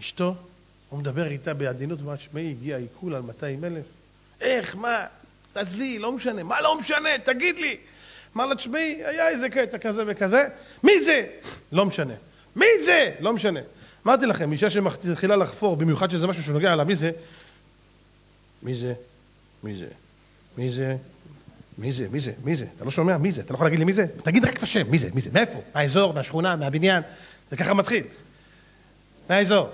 אשתו, הוא מדבר איתה בעדינות, הוא אומר, שמעי, הגיע עיקול על 200 אלף. איך, מה? תעזבי, לא משנה. מה לא משנה? תגיד לי. אמר לה, תשמעי, היה איזה קטע כזה וכזה. מי זה? לא משנה. מי זה? לא משנה. אמרתי לכם, אישה שמתחילה לחפור, במיוחד שזה משהו שנוגע לה, מי זה? מי זה? מי זה? מי זה? מי זה? מי זה? מי זה? אתה לא שומע? מי זה? אתה לא יכול להגיד לי מי זה? תגיד רק את השם, מי זה? מי זה? מאיפה? מהאזור, מהשכונה, מהבניין? זה ככה מתחיל. מהאזור.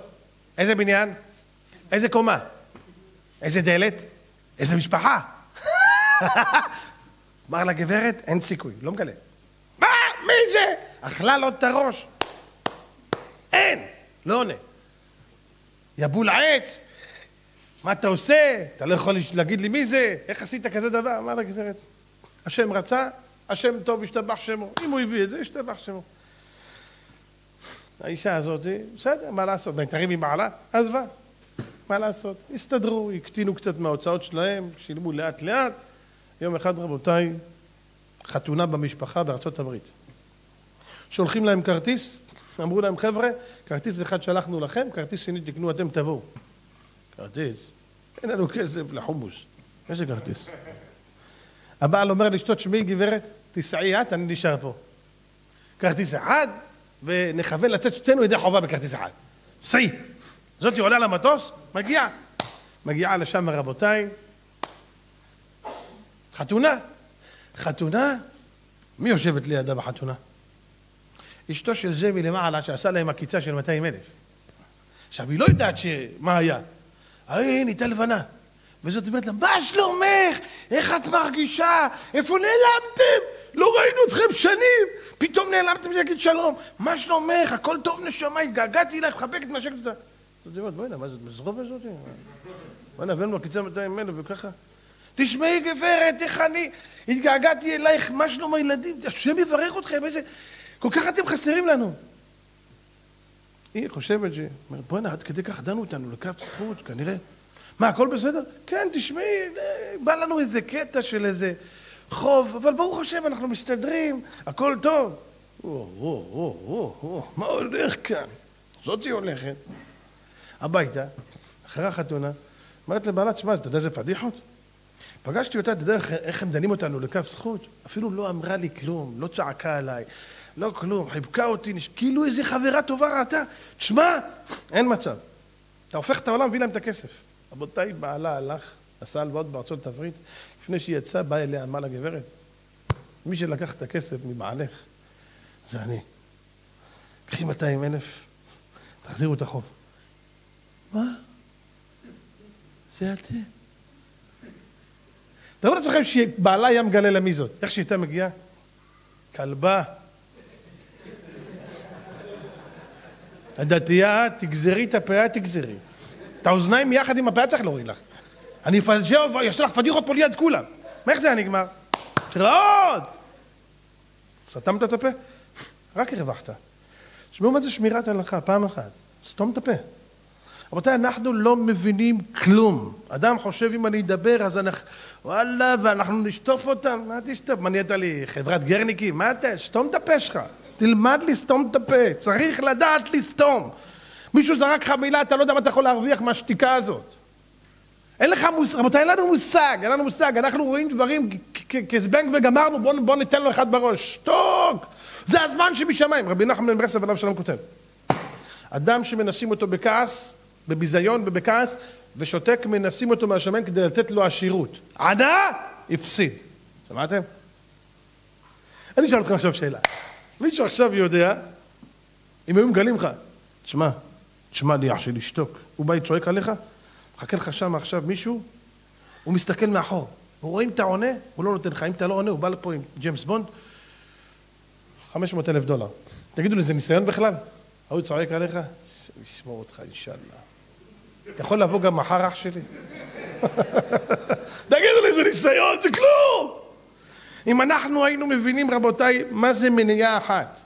איזה בניין? איזה קומה? איזה דלת? איזה משפחה? אמר לגברת, אין סיכוי, לא מגלה. מה? מי זה? אכלה לו את הראש. אין, לא עונה. יבול העץ, מה אתה עושה? אתה לא יכול להגיד לי מי זה? איך עשית כזה דבר? אמר לגברת, השם רצה, השם טוב, השתבח שמו. אם הוא הביא את זה, השתבח שמו. האישה הזאת, בסדר, מה לעשות? נתרים עם בעלה? עזבה. מה לעשות? הסתדרו, הקטינו קצת מההוצאות שלהם, שילמו לאט לאט. יום אחד, רבותיי, חתונה במשפחה בארצות הברית. שולחים להם כרטיס, אמרו להם, חבר'ה, כרטיס אחד שלחנו לכם, כרטיס שני תקנו, אתם תבואו. כרטיס? אין לנו כסף לחומוס. איזה כרטיס? הבעל אומר לאשתו, תשמעי גברת, תיסעי את, אני נשאר פה. כרטיס אחד, ונכוון לצאת שתינו ידי חובה בכרטיס אחד. סעי. זאתי עולה למטוס, מגיעה. מגיעה לשם רבותיי. חתונה. חתונה? מי יושבת לידה בחתונה? אשתו של זה מלמעלה שעשה להם עקיצה של 200 אלף. עכשיו, היא לא יודעת מה היה. ההיא נהייתה לבנה. וזאת אומרת לה, מה שלומך? איך את מרגישה? איפה נעלמתם? לא ראינו אתכם שנים! פתאום נעלמתם להגיד שלום. מה שלומך? הכל טוב נשמה, התגעגעתי אלייך, מחבקת, מנשקת אותה. זאת אומרת, בוא'נה, מה זאת, מזרוב הזאת? בוא'נה, הבאנו עקיצה 200 אלף וככה. תשמעי גברת, איך אני התגעגעתי אלייך, מה שלום הילדים? השם יברך אתכם, איזה... כל כך אתם חסרים לנו. היא חושבת ש... בוא'נה, עד כדי כך דנו אותנו לקו זכות, כנראה. מה, הכל בסדר? כן, תשמעי, בא לנו איזה קטע של איזה חוב, אבל ברוך השם, אנחנו מסתדרים, הכל טוב. או, או, או, או, או, מה הולך כאן? זאתי הולכת הביתה, אחרי החתונה, אומרת לבעלה, תשמע, אתה יודע איזה פדיחות? פגשתי אותה, אתה יודע איך הם דנים אותנו לכף זכות? אפילו לא אמרה לי כלום, לא צעקה עליי, לא כלום, חיבקה אותי, נש... כאילו איזה חברה טובה ראתה. תשמע, אין מצב. אתה הופך את העולם, מביא להם את הכסף. רבותיי, בעלה הלך, עשה הלוואות בארצות הברית, לפני שהיא יצאה, בא אליה, אמר לגברת, מי שלקח את הכסף מבעלך, זה אני. קחי 200 אלף, תחזירו את החוב. מה? זה אתם. תארו לעצמכם שבעלה היה מגלה לה מי זאת. איך שהיא הייתה מגיעה? כלבה. הדתייה, תגזרי את הפאה, תגזרי. את האוזניים יחד עם הפאה צריך להוריד לך. אני אפג'ר, אעשה לך פדיחות פה ליד כולם. איך זה היה נגמר? תראות! סתמת את הפה? רק הרווחת. תשמעו מה זה שמירת הלכה, פעם אחת. סתום את הפה. רבותיי, אנחנו לא מבינים כלום. אדם חושב אם אני אדבר אז אנחנו... וואלה, ואנחנו נשטוף אותם. מה תשטוף? מה נהיית לי חברת גרניקים? מה אתה? סתום את הפה שלך. תלמד לסתום את הפה. צריך לדעת לסתום. מישהו זרק לך מילה, אתה לא יודע מה אתה יכול להרוויח מהשתיקה הזאת. אין לך מושג, רבותיי, אין לנו מושג, אין לנו מושג. אנחנו רואים דברים כזבנג וגמרנו, בואו בוא ניתן לו אחד בראש. שתוק! זה הזמן שמשמיים. רבי נחמן בן ברסלב עליו שלום כותב. אדם שמנסים אותו בכעס, בביזיון ובכעס, ושותק מנסים אותו מהשמיים כדי לתת לו עשירות. ענה, הפסיד. שמעתם? אני אשאל אתכם עכשיו שאלה. מישהו עכשיו יודע, אם היו מגלים לך, תשמע, תשמע לי אח שלי, שתוק. הוא בא וצועק עליך, מחכה לך שם עכשיו מישהו, הוא מסתכל מאחור. הוא רואה אם אתה עונה, הוא לא נותן לך. אם אתה לא עונה, הוא בא לפה עם ג'יימס בונד, 500 אלף דולר. תגידו לי, זה ניסיון בכלל? ההוא צועק עליך? ישמור אותך, אינשאללה. אתה יכול לבוא גם מחר, אח שלי? תגידו לי, זה ניסיון, זה כלום! אם אנחנו היינו מבינים, רבותיי, מה זה מניעה אחת?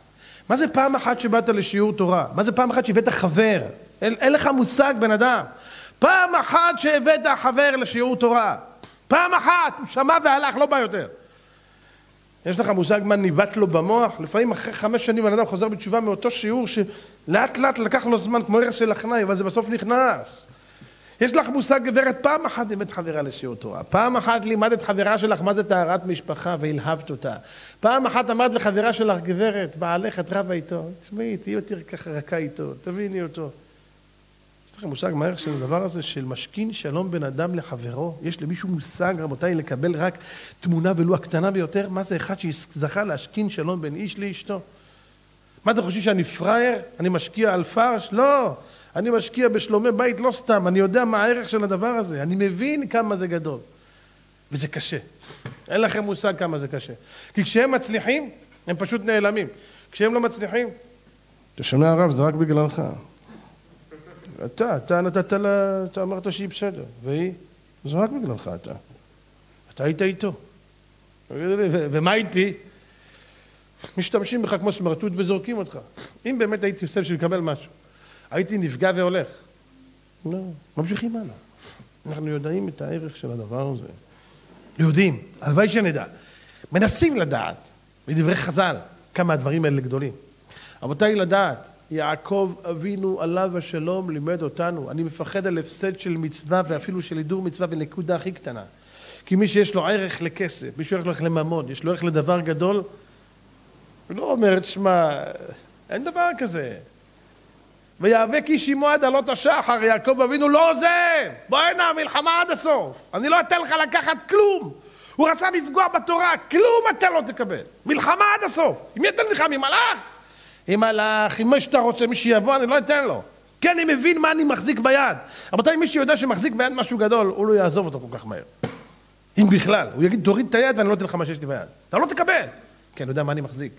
מה זה פעם אחת שבאת לשיעור תורה? מה זה פעם אחת שהבאת חבר? אין, אין לך מושג, בן אדם. פעם אחת שהבאת חבר לשיעור תורה. פעם אחת, הוא שמע והלך, לא בא יותר. יש לך מושג מה ניבט לו במוח? לפעמים אחרי חמש שנים בן אדם חוזר בתשובה מאותו שיעור שלאט לאט לקח לו זמן כמו הרס של הכנאי, אבל זה בסוף נכנס. יש לך מושג גברת, פעם אחת הבאת חברה לשיעור תורה, פעם אחת לימדת חברה שלך מה זה טהרת משפחה והלהבת אותה, פעם אחת אמרת לחברה שלך גברת, בעלך את רבה איתו, תשמעי, תהיי יותר ככה רכה איתו, תביני אותו. לכם מושג מה הערך של הדבר הזה של משכין שלום בין אדם לחברו? יש למישהו מושג, רבותיי, לקבל רק תמונה ולו הקטנה ביותר? מה זה אחד שזכה להשכין שלום בין איש לאשתו? מה אתם חושבים שאני פראייר? אני משקיע על פרש? לא. אני משקיע בשלומי בית לא סתם, אני יודע מה הערך של הדבר הזה, אני מבין כמה זה גדול. וזה קשה. אין לכם מושג כמה זה קשה. כי כשהם מצליחים, הם פשוט נעלמים. כשהם לא מצליחים, אתה שומע הרב, זה רק בגללך. אתה, אתה נתת לה, אתה אמרת שהיא בסדר, והיא? זה רק בגללך אתה. אתה היית איתו. ומה איתי? משתמשים בך כמו סמרטוט וזורקים אותך. אם באמת הייתי עושה בשביל לקבל משהו, הייתי נפגע והולך. לא, ממשיכים הלאה. אנחנו יודעים את הערך של הדבר הזה. יודעים, הלוואי שנדע. מנסים לדעת, מדברי חז"ל, כמה הדברים האלה גדולים. רבותיי, לדעת, יעקב אבינו עליו השלום לימד אותנו. אני מפחד על הפסד של מצווה ואפילו של הידור מצווה בנקודה הכי קטנה. כי מי שיש לו ערך לכסף, מי שיש לו ערך לממון, יש לו ערך לדבר גדול, הוא לא אומר, תשמע, אין דבר כזה. ויאבק איש עמו עד עלות השחר, יעקב אבינו לא עוזב, בוא הנה, מלחמה עד הסוף. אני לא אתן לך לקחת כלום. הוא רצה לפגוע בתורה, כלום אתה לא תקבל. מלחמה עד הסוף. עם מי אתה נלחם? עם מלאך? עם מלאך, עם מי שאתה רוצה, מי שיבוא, אני לא אתן לו. כי אני מבין מה אני מחזיק ביד. רבותיי, מי שיודע שמחזיק ביד משהו גדול, הוא לא יעזוב אותו כל כך מהר. אם בכלל. הוא יגיד, תוריד את היד ואני לא אתן לך מה שיש לי ביד. אתה לא תקבל. כי אני יודע מה אני מחזיק.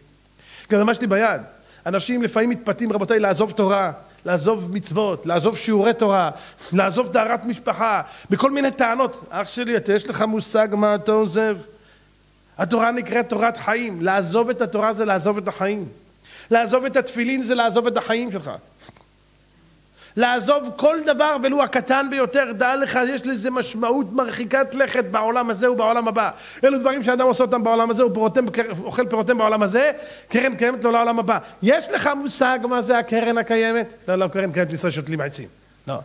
כי זה מה שיש לי ביד. אנשים לפעמים מתפתים, רבותיי, לעזוב תורה, לעזוב מצוות, לעזוב שיעורי תורה, לעזוב טהרת משפחה, בכל מיני טענות. אח שלי, אתה יש לך מושג מה אתה עוזב? התורה נקראת תורת חיים. לעזוב את התורה זה לעזוב את החיים. לעזוב את התפילין זה לעזוב את החיים שלך. לעזוב כל דבר ולו הקטן ביותר, דע לך, יש לזה משמעות מרחיקת לכת בעולם הזה ובעולם הבא. אלו דברים שאדם עושה אותם בעולם הזה, הוא פירותם, אוכל פירותיהם בעולם הזה, קרן קיימת לו לעולם הבא. יש לך מושג מה זה הקרן הקיימת? לא, לא, קרן קיימת לישראל שותלים עצים. לא.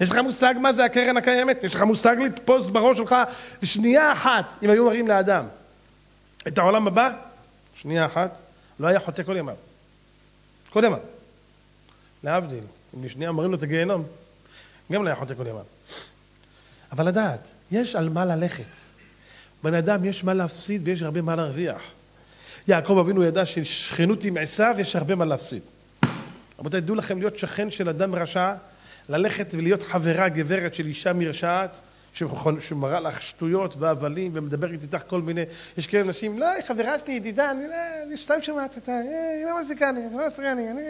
יש לך מושג מה זה הקרן הקיימת? יש לך מושג לתפוס בראש שלך בשנייה אחת, אם היו מראים לאדם את העולם הבא, שנייה אחת, לא היה חוטא כל ימיו. כל ימיו. להבדיל, אם לשנייה מראים לו את הגיהנום, גם לא חוטא כל ימיו. אבל לדעת, יש על מה ללכת. בן אדם יש מה להפסיד ויש הרבה מה להרוויח. יעקב אבינו ידע ששכנות עם עשיו יש הרבה מה להפסיד. רבותיי, דעו לכם להיות שכן של אדם רשע, ללכת ולהיות חברה גברת של אישה מרשעת, שמראה לך שטויות והבלים ומדברת איתך כל מיני, יש כאלה אנשים, לא, היא חברה שלי, ידידה, אני, לא, אני סתם שומעת אותה, אה, היא לא מחזיקה לי, זה לא מפריע לי, אני,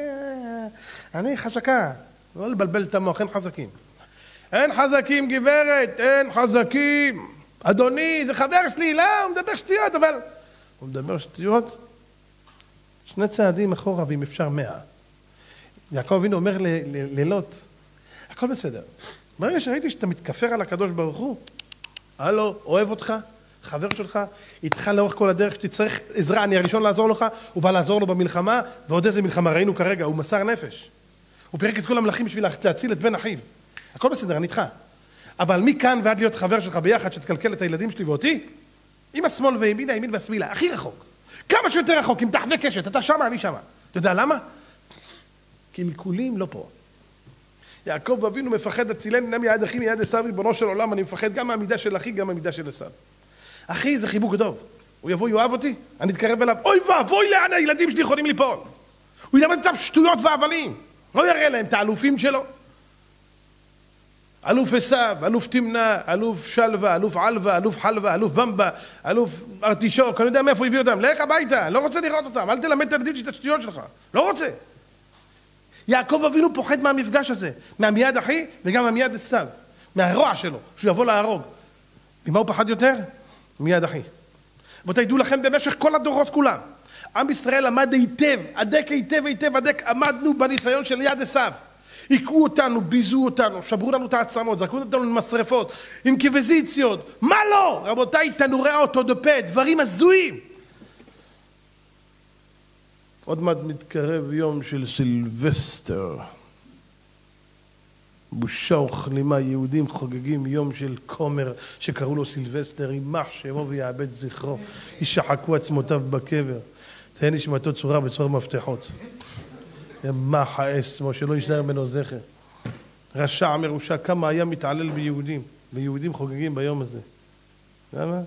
אני חזקה. לא לבלבל את המוח, אין חזקים. אין חזקים גברת, אין חזקים. אדוני, זה חבר שלי, לא, הוא מדבר שטויות, אבל... הוא מדבר שטויות? שני צעדים אחורה, ואם אפשר מאה. יעקב אבינו אומר ללוט, הכל בסדר. ברגע שראיתי שאתה מתכפר על הקדוש ברוך הוא, הלו, אוהב אותך, חבר שלך, איתך לאורך כל הדרך, שתצטרך עזרה, אני הראשון לעזור לך, הוא בא לעזור לו במלחמה, ועוד איזה מלחמה ראינו כרגע, הוא מסר נפש. הוא פירק את כל המלכים בשביל להציל את בן אחיו. הכל בסדר, אני איתך. אבל מכאן ועד להיות חבר שלך ביחד, שתקלקל את הילדים שלי ואותי, עם השמאל וימינה, ימין והשמאלה, הכי רחוק. כמה שיותר רחוק, עם תחווה קשת, אתה שמה, אני שמה. אתה יודע למה? קלקולים לא פה. יעקב אבינו מפחד הצילני נא מיד אחי מיד עשיו ריבונו של עולם, אני מפחד גם מהמידה של אחי, גם מהמידה של עשיו. אחי זה חיבוק טוב. הוא יבוא, יאהב אותי, אני אתקרב אליו, אוי ואבוי לאן הילדים שלי יכולים ליפול. הוא ילמד אותם שטויות והבלים. לא יראה להם את האלופים שלו. אלוף עשיו, אלוף תמנע, אלוף שלווה, אלוף עלווה, אלוף חלווה, אלוף במבה, אלוף ארטישוק, אני יודע מאיפה הוא הביא אותם, לך הביתה, לא רוצה לראות אותם, אל תלמד את הילדים שלי את השטויות שלך, לא רוצה. יעקב אבינו פוחד מהמפגש הזה, מהמיד אחי וגם מהמיד עשיו, מהרוע שלו, שהוא יבוא להרוג. ממה הוא פחד יותר? מיד אחי. רבותיי, דעו לכם במשך כל הדורות כולם, עם ישראל עמד היטב, הדק היטב היטב הדק, עמדנו בניסיון של יד עשיו. היכו אותנו, ביזו אותנו, שברו לנו את העצמות, זרקו אותנו למשרפות, אינקוויזיציות, מה לא? רבותיי, תנורי האוטודופה, דברים הזויים. עוד מעט מתקרב יום של סילבסטר. בושה וכלימה, יהודים חוגגים יום של כומר שקראו לו סילבסטר, יימח שמו ויאבד זכרו, יישחקו עצמותיו בקבר. תהא נשמתו צרורה בצרור המפתחות. ימח שמו, שלא יישאר ממנו זכר. רשע מרושע, כמה היה מתעלל ביהודים, ויהודים חוגגים ביום הזה. למה?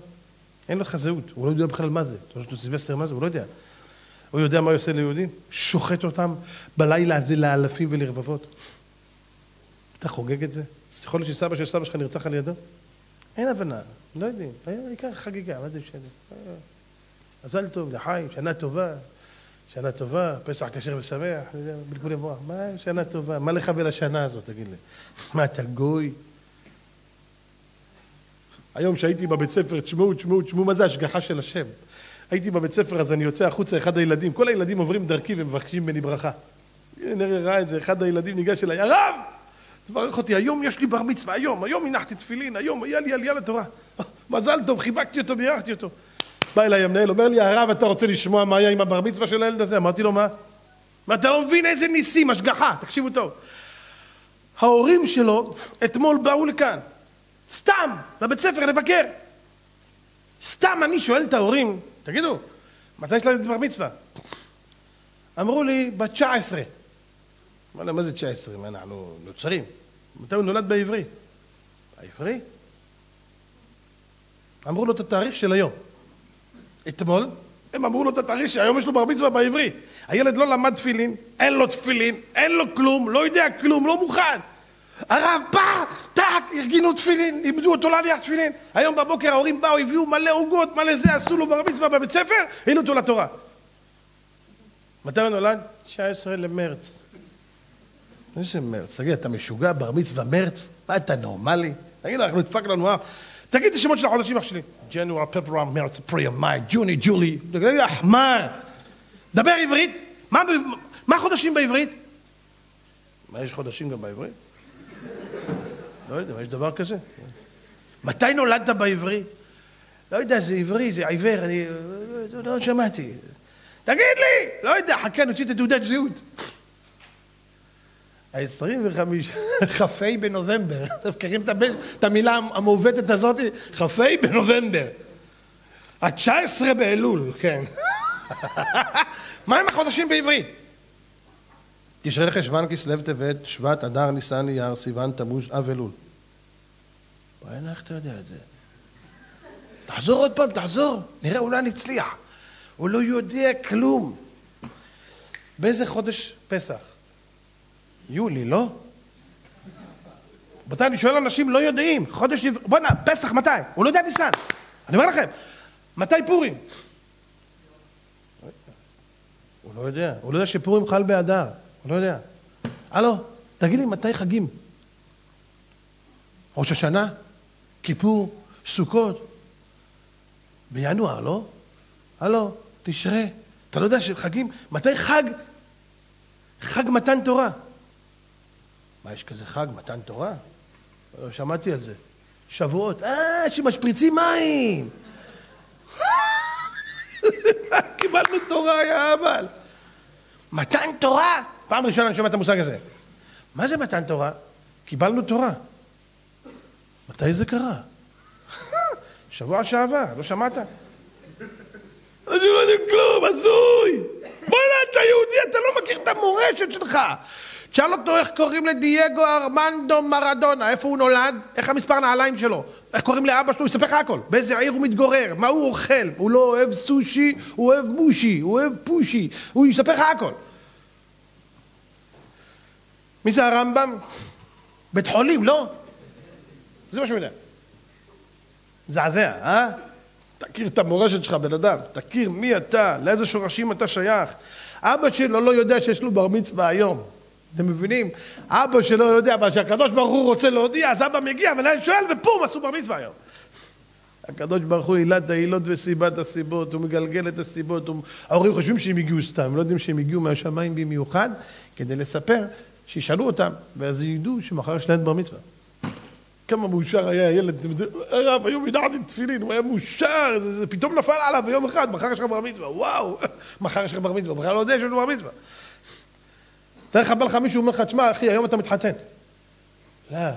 אין לך זהות, הוא לא יודע בכלל מה זה. אתה חושב סילבסטר מה זה? הוא לא יודע. הוא יודע מה הוא עושה ליהודים? שוחט אותם בלילה הזה לאלפים ולרבבות. אתה חוגג את זה? יכול להיות שסבא של סבא שלך נרצח על ידו? אין הבנה, לא יודעים. העיקר חגיגה, מה זה משנה? מזל טוב, לחיים, שנה טובה, שנה טובה, פסח כשר ושמח, בלבולי מוח. מה שנה טובה? מה לך ולשנה הזאת, תגיד לי? מה, אתה גוי? היום שהייתי בבית ספר, תשמעו, תשמעו, תשמעו מה זה השגחה של השם. הייתי בבית ספר, אז אני יוצא החוצה, אחד הילדים, כל הילדים עוברים דרכי ומבקשים ממני ברכה. נראה ראה את זה, אחד הילדים ניגש אליי, הרב! תברך אותי, היום יש לי בר מצווה, היום, היום הנחתי תפילין, היום היה לי עלייה לתורה. מזל טוב, חיבקתי אותו, בירכתי אותו. בא אליי המנהל, אומר לי, הרב, אתה רוצה לשמוע מה היה עם הבר מצווה של הילד הזה? אמרתי לו, מה? ואתה לא מבין איזה ניסים, השגחה, תקשיבו טוב. ההורים שלו אתמול באו לכאן, סתם, לבית ספר לבקר. סתם אני שואל את ההורים, תגידו, מתי יש להם בר מצווה? אמרו לי, בת 19. אמר להם, מה זה 19? מה, אנחנו נוצרים. מתי הוא נולד בעברי? העברי? אמרו לו את התאריך של היום. אתמול, הם אמרו לו את התאריך שהיום יש לו בר מצווה בעברי. הילד לא למד תפילין, אין לו תפילין, אין לו כלום, לא יודע כלום, לא מוכן. הרב בא, טאק, ארגנו תפילין, לימדו אותו להניח תפילין. היום בבוקר ההורים באו, הביאו מלא עוגות, מלא זה, עשו לו בר מצווה בבית ספר, העלו אותו לתורה. מתי הוא נולד? 19 למרץ. איזה מרץ? תגיד, אתה משוגע? בר מצווה מרץ? מה, אתה נורמלי? תגיד, אנחנו נדפק לנו אף. תגיד את השמות של החודשים אח שלי. ג'נואר, פברואר, מרץ, אפריל, מאי, ג'וני, ג'ולי. תגיד אחמר. דבר עברית. מה, מה חודשים בעברית? מה, יש חודשים גם בעברית? לא יודע, יש דבר כזה? מתי נולדת בעברי? לא יודע, זה עברי, זה עיוור, אני לא שמעתי. תגיד לי! לא יודע, חכה, נוציא את תעודת זהות. ה-25, כ"ה בנובמבר. אתם מכירים את המילה המעוותת הזאת? כ"ה בנובמבר. ה-19 באלול, כן. מה עם החודשים בעברית? תשרי חשוון כסלו טבת, שבט, אדר, ניסן, אייר, סיוון, תמוז, אב אלול. וואי, איך אתה יודע את זה? תחזור עוד פעם, תחזור, נראה אולי נצליח. הוא לא יודע כלום. באיזה חודש פסח? יולי, לא? רבותיי, אני שואל אנשים, לא יודעים. חודש... בוא'נה, פסח מתי? הוא לא יודע ניסן. אני אומר לכם, מתי פורים? הוא לא יודע. הוא לא יודע שפורים חל באדר. הוא לא יודע. הלו, תגיד לי, מתי חגים? ראש השנה? כיפור? סוכות? בינואר, לא? הלו, תשרה. אתה לא יודע שחגים? מתי חג? חג מתן תורה. מה, יש כזה חג מתן תורה? לא שמעתי על זה. שבועות. אה, שמשפריצים מים! קיבלנו תורה, יא אבל. מתן תורה? פעם ראשונה אני שומע את המושג הזה. מה זה מתן תורה? קיבלנו תורה. מתי זה קרה? שבוע שעבר, לא שמעת? אז לא יודעים כלום, הזוי! בוא'נה, אתה יהודי, אתה לא מכיר את המורשת שלך! תשאל אותו איך קוראים לדייגו ארמנדו מרדונה, איפה הוא נולד, איך המספר נעליים שלו, איך קוראים לאבא שלו, הוא יספר לך הכל, באיזה עיר הוא מתגורר, מה הוא אוכל, הוא לא אוהב סושי, הוא אוהב מושי, הוא אוהב פושי, הוא יספר לך הכל. מי זה הרמב"ם? בית חולים, לא? זה מה שהוא יודע. מזעזע, אה? תכיר את המורשת שלך, בן אדם. תכיר מי אתה, לאיזה שורשים אתה שייך. אבא שלו לא יודע שיש לו בר מצווה היום. אתם מבינים? אבא שלו יודע, אבל כשהקדוש ברוך הוא רוצה להודיע, אז אבא מגיע, ולהם שואל, ופום, עשו בר מצווה היום. הקדוש ברוך הוא עילת העילות וסיבת הסיבות, הוא מגלגל את הסיבות, הוא... ההורים חושבים שהם הגיעו סתם, הם לא יודעים שהם הגיעו מהשמיים במיוחד, כדי לספר, שישאלו אותם, ואז ידעו שמחר יש להם בר מצווה. כמה מאושר היה הילד, הרב, היום הנחתי תפילין, הוא היה מאושר, זה, זה פתאום נפל עליו ביום אחד, מחר יש לך בר מצווה, וואו, מחר יש לך בר מצווה, בכלל לא יודע שיש לו בר מצווה. תאר לך, בא לך מישהו אומר לך, תשמע, אחי, היום אתה מתחתן. לא.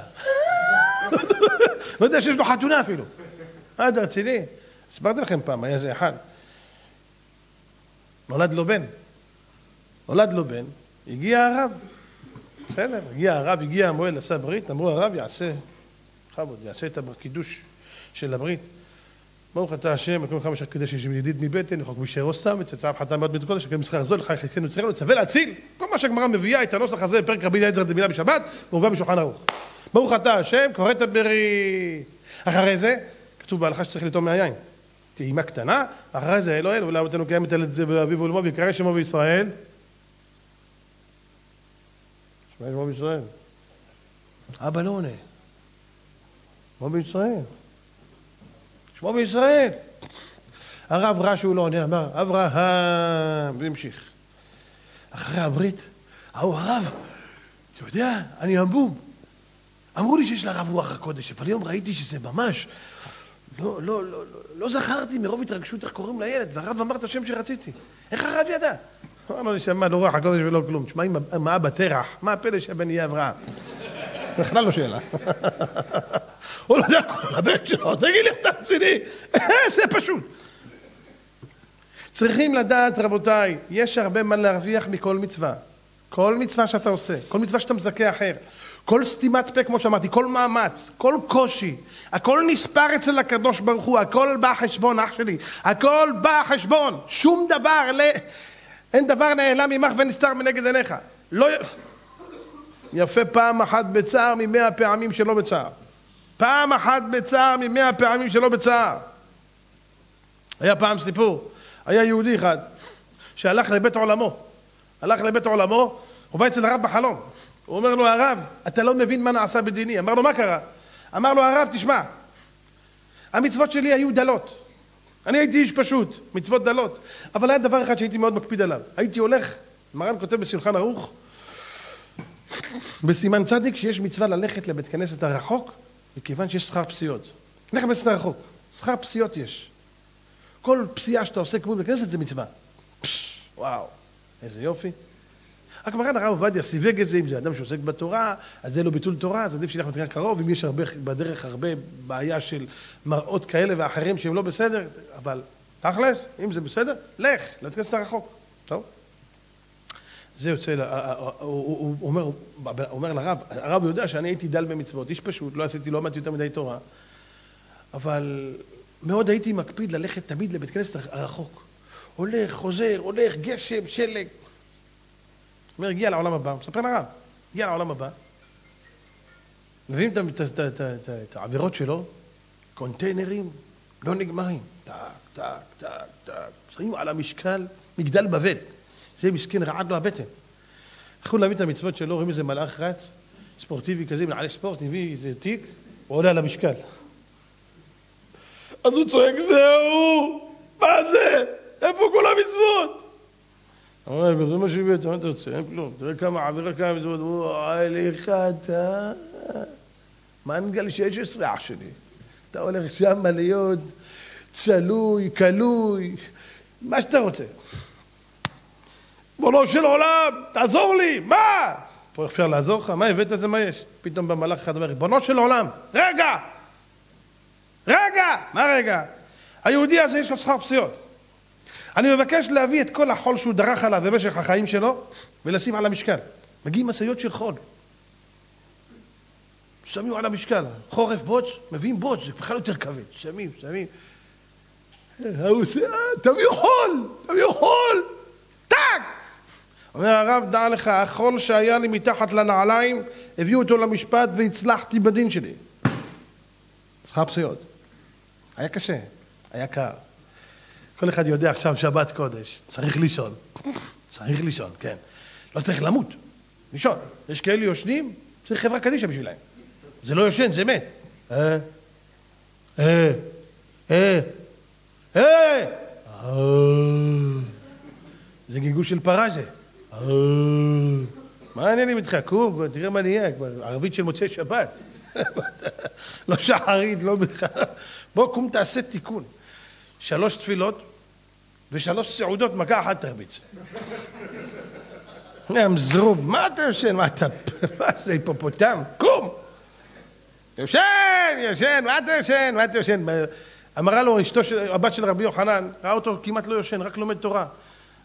לא יודע שיש לו חתונה אפילו. מה, אתה רציני? הסברתי לכם פעם, היה איזה אחד. נולד לו בן. נולד לו בן, הגיע הרב. בסדר, הגיע הרב, הגיע המועל, עשה ברית, אמרו הרב יעשה, בכבוד, יעשה את הקידוש של הברית. ברוך אתה השם, מקום כמה שהקדש יש ידיד מבטן, לחוק משארו סתם, וצאצאיו חתם מאוד בית קודש, שקם מסחר זול, חי חלקנו צריכנו, צווה להציל. כל מה שהגמרא מביאה את הנוסח הזה בפרק רבי אליעזר דמילה בשבת, מובא בשולחן ערוך. ברוך אתה השם, כורת ברית. אחרי זה, כתוב בהלכה שצריך לטעום מהיין. טעימה קטנה, אחרי זה אלוהל, אולי אבותינו קיימת את זה באביב ולמו, ויקרא שמו בישראל. שמע שמו בישראל. אבא לא עונה. שמו בישראל. שמו בישראל. הרב ראה שהוא לא עונה, אמר, אברהם, והמשיך. אחרי הברית, ההוא הרב, אתה יודע, אני המום. אמרו לי שיש לרב רוח הקודש, אבל היום ראיתי שזה ממש, לא, לא, לא, לא, לא זכרתי מרוב התרגשות איך קוראים לילד, והרב אמר את השם שרציתי. איך הרב ידע? אמר לו, נשמה, לא רוח הקודש ולא כלום. תשמע, אם האבא תרח, מה הפלא שהבן יהיה אברהם? בכלל לא שאלה. הוא לא יודע כל הבן שלו, תגיד לי, אתה רציני? זה פשוט. צריכים לדעת, רבותיי, יש הרבה מה להרוויח מכל מצווה. כל מצווה שאתה עושה, כל מצווה שאתה מזכה אחר, כל סתימת פה, כמו שאמרתי, כל מאמץ, כל קושי, הכל נספר אצל הקדוש ברוך הוא, הכל בא חשבון, אח שלי, הכל בא חשבון, שום דבר, לא... אין דבר נעלם ממך ונסתר מנגד עיניך. לא... יפה פעם אחת בצער ממאה פעמים שלא בצער. פעם אחת בצער ממאה פעמים שלא בצער. היה פעם סיפור, היה יהודי אחד שהלך לבית עולמו. הלך לבית עולמו, הוא בא אצל הרב בחלום. הוא אומר לו, הרב, אתה לא מבין מה נעשה בדיני. אמר לו, מה קרה? אמר לו, הרב, תשמע, המצוות שלי היו דלות. אני הייתי איש פשוט, מצוות דלות. אבל היה דבר אחד שהייתי מאוד מקפיד עליו. הייתי הולך, מרן כותב בשולחן ערוך, בסימן צדיק, שיש מצווה ללכת לבית כנסת הרחוק, מכיוון שיש שכר פסיעות. לך לבית כנסת הרחוק, שכר פסיעות יש. כל פסיעה שאתה עושה כמו בית כנסת זה מצווה. פש, וואו, איזה יופי. רק מרן הרב עובדיה סיווג את זה, אם זה אדם שעוסק בתורה, אז זה לא ביטול תורה, אז עדיף שילך בדרך קרוב, אם יש הרבה, בדרך הרבה בעיה של מראות כאלה ואחרים שהם לא בסדר, אבל תכלס, אם זה בסדר, לך, לא תכנס רחוק. טוב? זה יוצא, הוא אומר, אומר לרב, הרב יודע שאני הייתי דל במצוות, איש פשוט, לא עשיתי, לא למדתי יותר מדי תורה, אבל מאוד הייתי מקפיד ללכת תמיד לבית כנסת הרחוק. הולך, חוזר, הולך, גשם, שלג. אומר, הגיע לעולם הבא, מספר לרב, הגיע לעולם הבא, מביאים את העבירות שלו, קונטיינרים לא נגמרים, טק, טק, טק, טק, שמים על המשקל מגדל בבל, זה מסכן רעד לו הבטן. הלכו להביא את המצוות שלו, רואים איזה מלאך רץ, ספורטיבי כזה, מנהלי ספורט, הביא איזה תיק, הוא עולה על המשקל. אז הוא צועק, זהו, מה זה? איפה כל המצוות? אמר זה מה שהבאת, מה אתה רוצה? אין כלום. תראה כמה עבירה, כמה מצוות. וואי, לך אתה... מנגל 16, אח שלי. אתה הולך שם להיות צלוי, כלוי, מה שאתה רוצה. בונו של עולם, תעזור לי, מה? פה אפשר לעזור לך? מה הבאת זה מה יש? פתאום במהלך אחד אומר, בונו של עולם, רגע! רגע! מה רגע? היהודי הזה יש לו שכר פסיעות. אני מבקש להביא את כל החול שהוא דרך עליו במשך החיים שלו ולשים על המשקל. מגיעים משאיות של חול. שמים על המשקל. חורף בוץ, מביאים בוץ, זה בכלל יותר כבד. שמים, שמים. ההוא עושה, אה, תביאו חול, תביאו חול, טאק! אומר הרב, דע לך, החול שהיה לי מתחת לנעליים, הביאו אותו למשפט והצלחתי בדין שלי. שכר פסיעות. היה קשה, היה קר. כל אחד יודע עכשיו שבת קודש, צריך לישון. צריך לישון, כן. לא צריך למות, לישון. יש כאלה יושנים, צריך חברה קדישא בשבילהם. זה לא יושן, זה מת. אה, אה, אה, אה, זה גיגוש של פרה זה. מה העניינים איתך? קום, תראה מה נהיה, כבר ערבית של מוצאי שבת. לא שחרית, לא בכלל. בוא, קום תעשה תיקון. שלוש תפילות ושלוש סעודות, מכה אחת תרביץ. זרוב, מה אתה יושן? מה אתה, מה זה היפופוטם? קום! יושן, יושן, מה אתה יושן? מה אתה יושן? אמרה לו אשתו, הבת של רבי יוחנן, ראה אותו כמעט לא יושן, רק לומד תורה.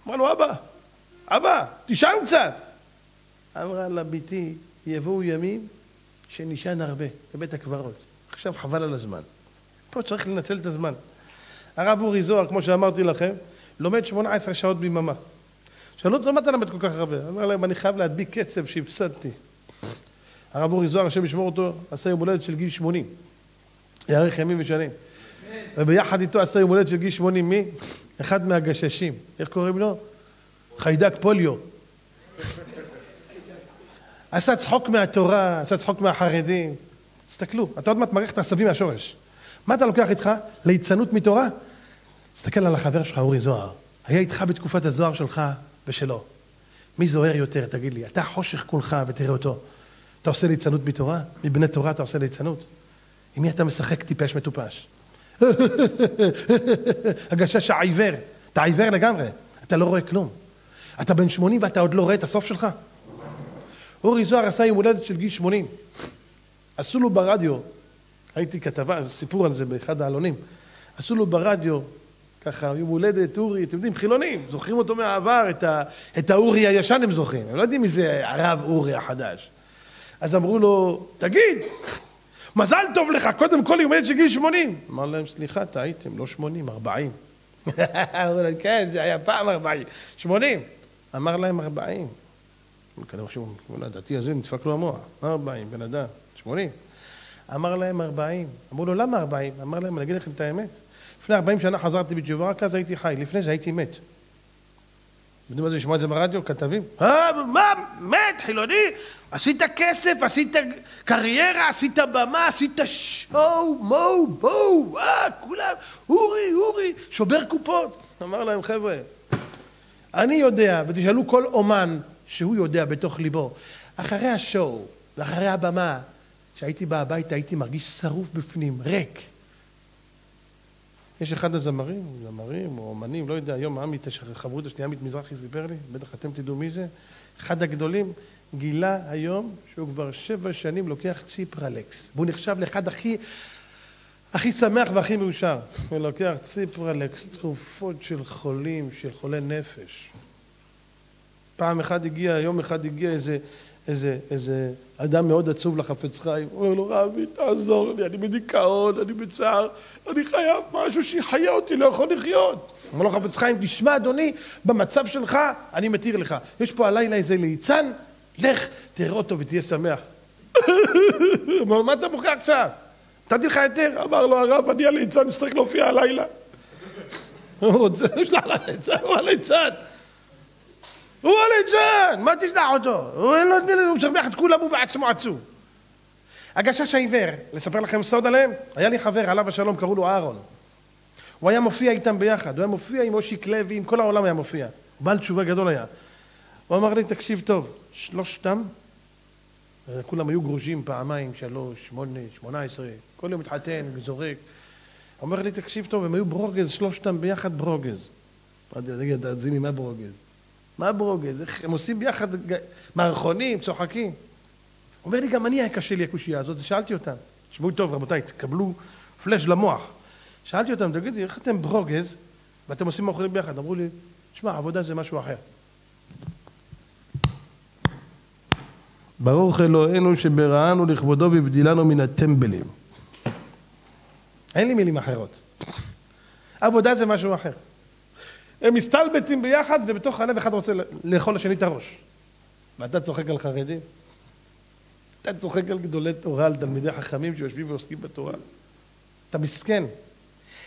אמרה לו, אבא, אבא, תישן קצת. אמרה לה, ביתי, יבואו ימים שנשען הרבה בבית הקברות. עכשיו חבל על הזמן. פה צריך לנצל את הזמן. הרב אורי זוהר, כמו שאמרתי לכם, לומד 18 שעות ביממה. שאלו אותו, למה אתה לומד כל כך הרבה? אמר להם, אני חייב להדביק קצב שהפסדתי. הרב אורי זוהר, השם ישמור אותו, עשה יום הולדת של גיל 80. יאריך ימים ושנים. וביחד איתו עשה יום הולדת של גיל 80, מי? אחד מהגששים. איך קוראים לו? חיידק פוליו. עשה צחוק מהתורה, עשה צחוק מהחרדים. תסתכלו, אתה עוד מעט מערכת עשבים מהשורש. מה אתה לוקח איתך? ליצנות מתורה? תסתכל על החבר שלך, אורי זוהר. היה איתך בתקופת הזוהר שלך ושלו. מי זוהר יותר, תגיד לי? אתה חושך כולך ותראה אותו. אתה עושה ליצנות מתורה? מבני תורה אתה עושה ליצנות? עם מי אתה משחק טיפש מטופש? הגשש העיוור. אתה עיוור לגמרי, אתה לא רואה כלום. אתה בן 80 ואתה עוד לא רואה את הסוף שלך? אורי זוהר עשה יום הולדת של גיל 80. עשו לו ברדיו, ראיתי כתבה, סיפור על זה באחד העלונים, עשו לו ברדיו, ככה, יום הולדת, אורי, אתם יודעים, חילונים, זוכרים אותו מהעבר, את, ה, את האורי הישן הם זוכרים, הם לא יודעים מי זה הרב אורי החדש. אז אמרו לו, תגיד, מזל טוב לך, קודם כל יום הולדת של גיל 80. אמר להם, סליחה, טעיתם, לא 80, 40. אמרו להם, כן, זה היה פעם 40, 80. אמר להם 40. כנראה חשבו, לדעתי הזה נדפק לו המוח, 40, בן אדם, 80. אמר להם 40. אמרו לו, למה 40? אמר להם, אני אגיד לכם את האמת. לפני 40 שנה חזרתי בתשובה, רק אז הייתי חי, לפני זה הייתי מת. יודעים מה זה לשמוע את זה ברדיו? כתבים? אה, מה, מת, חילוני? עשית כסף, עשית קריירה, עשית במה, עשית שואו, מו, בואו, אה, כולם, אורי, אורי, שובר קופות. אמר להם, חבר'ה, אני יודע, ותשאלו כל אומן שהוא יודע בתוך ליבו, אחרי השואו ואחרי הבמה, כשהייתי בא הביתה הייתי מרגיש שרוף בפנים, ריק. יש אחד הזמרים, זמרים או אומנים, לא יודע, היום עמית, חברות השנייה עמית מזרחי סיפר לי, בטח אתם תדעו מי זה, אחד הגדולים, גילה היום שהוא כבר שבע שנים לוקח ציפרלקס. והוא נחשב לאחד הכי, הכי שמח והכי מאושר. הוא לוקח ציפרלקס, תרופות של חולים, של חולי נפש. פעם אחת הגיע, יום אחד הגיע איזה, איזה, איזה אדם מאוד עצוב לחפץ חיים. הוא אומר לו, רבי, תעזור לי, אני בדיכאון, אני בצער, אני חייב משהו שיחיה אותי, לא יכול לחיות. אומר לו חפץ חיים, תשמע אדוני, במצב שלך אני מתיר לך. יש פה הלילה איזה ליצן, לך, תראה אותו ותהיה שמח. אמר מה אתה בוכה עכשיו? נתתי לך היתר? אמר לו הרב, אני הליצן שצריך להופיע הלילה. הוא רוצה לשלוח לליצן, הוא הליצן. הוא הליצן, מה תשלח אותו? הוא אין לו את מי, הוא משרבח את כולם, הוא בעצמו עצוב. הגשש העיוור, לספר לכם סוד עליהם? היה לי חבר, עליו השלום, קראו לו אהרון. הוא היה מופיע איתם ביחד, הוא היה מופיע עם אושיק לוי, עם כל העולם היה מופיע. בעל תשובה גדול היה. הוא אמר לי, תקשיב טוב, שלושתם, כולם היו גרושים פעמיים, שלוש, שמונה, שמונה עשרה, כל יום מתחתן, זורק. הוא אומר לי, תקשיב טוב, הם היו ברוגז, שלושתם ביחד ברוגז. אמרתי לו, תגיד, תאזיני, מה ברוגז? מה ברוגז? איך הם עושים ביחד מערכונים, צוחקים. אומר לי, גם אני היה קשה לי הקושייה הזאת, שאלתי אותם. תשמעו טוב, רבותיי, תקבלו פלאש למוח. שאלתי אותם, תגידו, איך אתם ברוגז ואתם עושים מערכונים ביחד? אמרו לי, תשמע, עבודה זה משהו אחר. ברוך אלוהינו שבראנו לכבודו והבדילנו מן הטמבלים. אין לי מילים אחרות. עבודה זה משהו אחר. הם מסתלבטים ביחד, ובתוך הלב אחד רוצה לאכול לשני את הראש. ואתה צוחק על חרדים? אתה צוחק על גדולי תורה, על תלמידי חכמים שיושבים ועוסקים בתורה. אתה מסכן.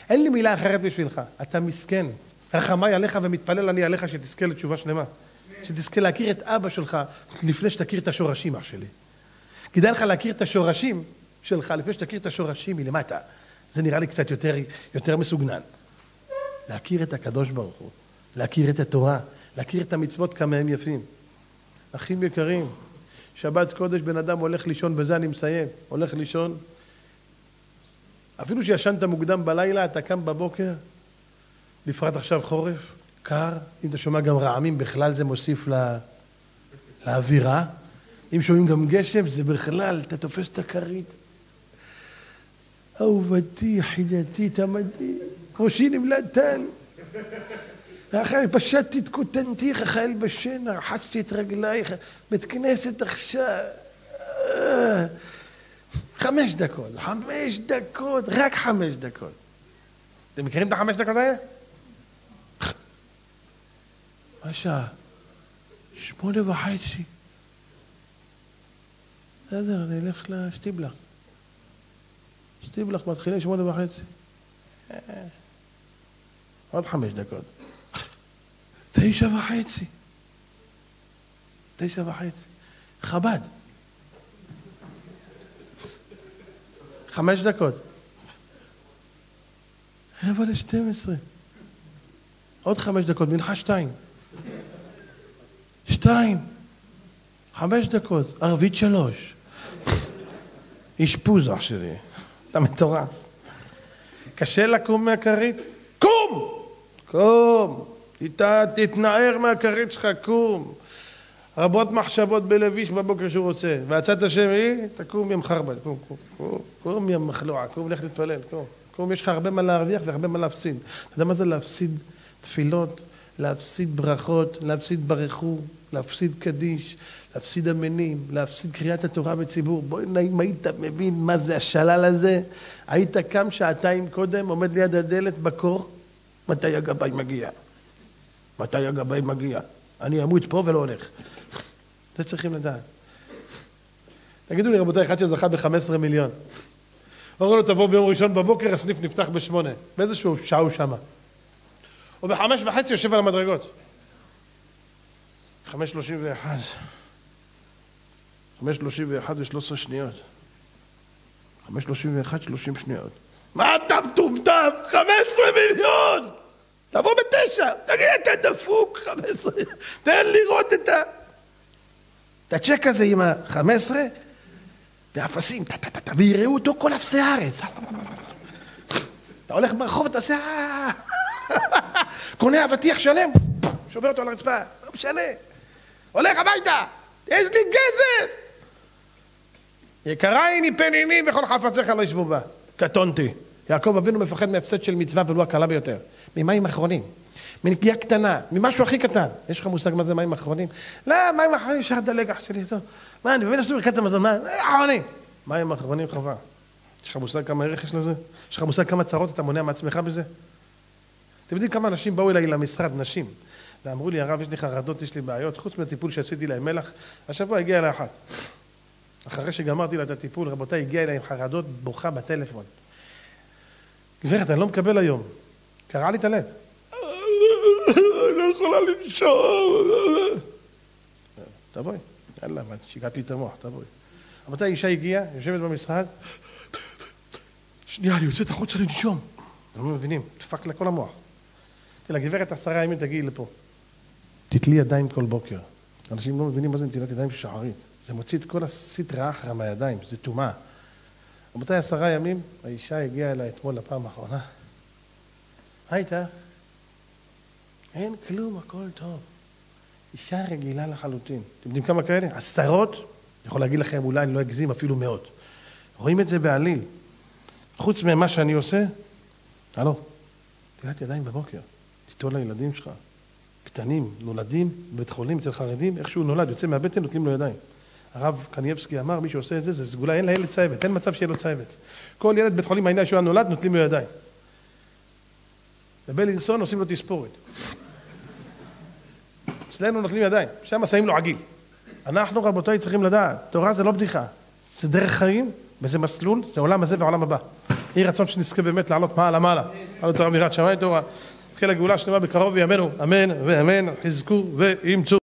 אין לי מילה אחרת בשבילך. אתה מסכן. רחמיי עליך ומתפלל אני עליך שתזכה לתשובה שלמה. שתזכה להכיר את אבא שלך לפני שתכיר את השורשים, אח שלי. כדאי לך להכיר את השורשים שלך לפני שתכיר את השורשים מלמטה. זה נראה לי קצת יותר, יותר מסוגנן. להכיר את הקדוש ברוך הוא, להכיר את התורה, להכיר את המצוות כמה הם יפים. אחים יקרים, שבת קודש בן אדם הולך לישון, בזה אני מסיים, הולך לישון. אפילו שישנת מוקדם בלילה, אתה קם בבוקר, בפרט עכשיו חורף, קר, אם אתה שומע גם רעמים, בכלל זה מוסיף לה... לאווירה. אם שומעים גם גשם, זה בכלל, אתה תופס את הכרית. אהובתי, חידתי, תמדי, ראשי נמלטן. אחרי פשטתי את כותנתיך, חייל בשינה, רחצתי את רגלייך, בית כנסת עכשיו. חמש דקות, חמש דקות, רק חמש דקות. אתם מכירים את החמש דקות האלה? מה שעה? שמונה וחצי. בסדר, אני אלך לשטיבלך. שטיבלך מתחילים שמונה וחצי. עוד חמש דקות. תשע וחצי. תשע וחצי. חב"ד. חמש דקות. רבע לשתים עשרה. עוד חמש דקות, מנחה שתיים. שתיים. חמש דקות, ערבית שלוש. אשפוז אח שלי. אתה מטורף. קשה לקום מהכרית? קום! קום! תתנער מהכרית שלך, קום. רבות מחשבות בלביש בבוקר שהוא רוצה. ועצת השם היא, תקום ים חרבן. קום, קום, קום, קום ים מחלועה, קום, לך להתפלל, קום. קום, יש לך הרבה מה להרוויח והרבה מה להפסיד. אתה יודע מה זה להפסיד תפילות, להפסיד ברכות, להפסיד ברכו, להפסיד קדיש, להפסיד אמנים, להפסיד קריאת התורה בציבור. בואי, אם היית מבין מה זה השלל הזה, היית קם שעתיים קודם, עומד ליד הדלת בקור, מתי הגבאי מגיע? מתי הגבאי מגיע? אני אמות פה ולא הולך. זה צריכים לדעת. תגידו לי רבותיי, אחד שזכה ב-15 מיליון. אמרו לו תבוא ביום ראשון בבוקר, הסניף נפתח בשמונה. באיזשהו שעה הוא שמה. הוא בחמש וחצי יושב על המדרגות. חמש שלושים ואחד. חמש שלושים ואחד ושלוש עשרה שניות. חמש שלושים ואחד, שלושים שניות. מה אתה מטומטם? חמש עשרה מיליון! תבוא בתשע, תגיד, אתה דפוק, חמש עשרה, תן לראות את ה... את הצ'ק הזה עם החמש עשרה, ואפסים, טה-טה-טה, ויראו אותו כל אפסי הארץ. אתה הולך ברחוב, אתה עושה... קונה אבטיח שלם, שובר אותו על הרצפה, לא משנה. הולך הביתה, יש לי כסף! יקריי מפניני וכל חפציך לא ישבו בה. קטונתי. יעקב אבינו מפחד מהפסד של מצווה ולו הקלה ביותר. ממים אחרונים. מנקייה קטנה, ממשהו הכי קטן. יש לך מושג מה זה מים אחרונים? לא, מים אחרונים אפשר לדלג אח שלי, טוב. מה, אני מבין לעשות ברכת המזון, מה, אחרונים. מים אחרונים חבל. יש לך מושג כמה ערך יש לזה? יש לך מושג כמה צרות אתה מונע מעצמך בזה? אתם יודעים כמה אנשים באו אליי למשרד, נשים, ואמרו לי, הרב, יש לי חרדות, יש לי בעיות, חוץ מהטיפול שעשיתי להם מלח, השבוע הגיעה אליי אחת. אחרי שגמרתי לה את הטיפול, רבותיי, הגיעה אליי עם חרדות, בוכה בטלפון. גברת, אני לא מקבל היום. קרע לי את הלב. לא יכולה לנשום. תבואי. יאללה, שיגעתי את המוח, תבואי. רבותיי, אישה הגיעה, יושבת במשרד, שנייה, אני יוצאת החוצה לנשום. לא מבינים, דפק לה כל המוח. אמרתי לה, גברת, עשרה ימים תגיעי לפה. תתלי ידיים כל בוקר. אנשים לא מבינים מה זה נטילת ידיים שחרית. זה מוציא את כל הסטרה אחרא מהידיים, זה טומאה. רבותיי, עשרה ימים, האישה הגיעה אליי אתמול לפעם האחרונה. מה איתה? אין כלום, הכל טוב. אישה רגילה לחלוטין. אתם יודעים כמה כאלה? עשרות? אני יכול להגיד לכם, אולי אני לא אגזים, אפילו מאות. רואים את זה בעליל. חוץ ממה שאני עושה, הלו, נטילת ידיים בבוקר, תיטול לילדים שלך. קטנים, נולדים בבית חולים אצל חרדים, איך שהוא נולד, יוצא מהבטן, נוטלים לו ידיים. הרב קנייבסקי אמר, מי שעושה את זה, זה סגולה, אין לילד צהבת, אין מצב שיהיה לו צהבת. כל ילד בבית חולים, העניין שהוא נולד, נוטלים לו ידיים. בבלינסון עושים לו תספורת. אצלנו נוטלים ידיים, שם שמים לו עגיל. אנחנו רבותיי צריכים לדעת, תורה זה לא בדיחה, זה דרך חיים וזה מסלול, זה עולם הזה והעולם הבא. יהי רצון שנזכה באמת לעלות מעלה מעלה. לעלות תורה מיראת שמיים תורה. תתחיל הגאולה שלמה בקרוב בימינו, אמן ואמן, חזקו ואימצו.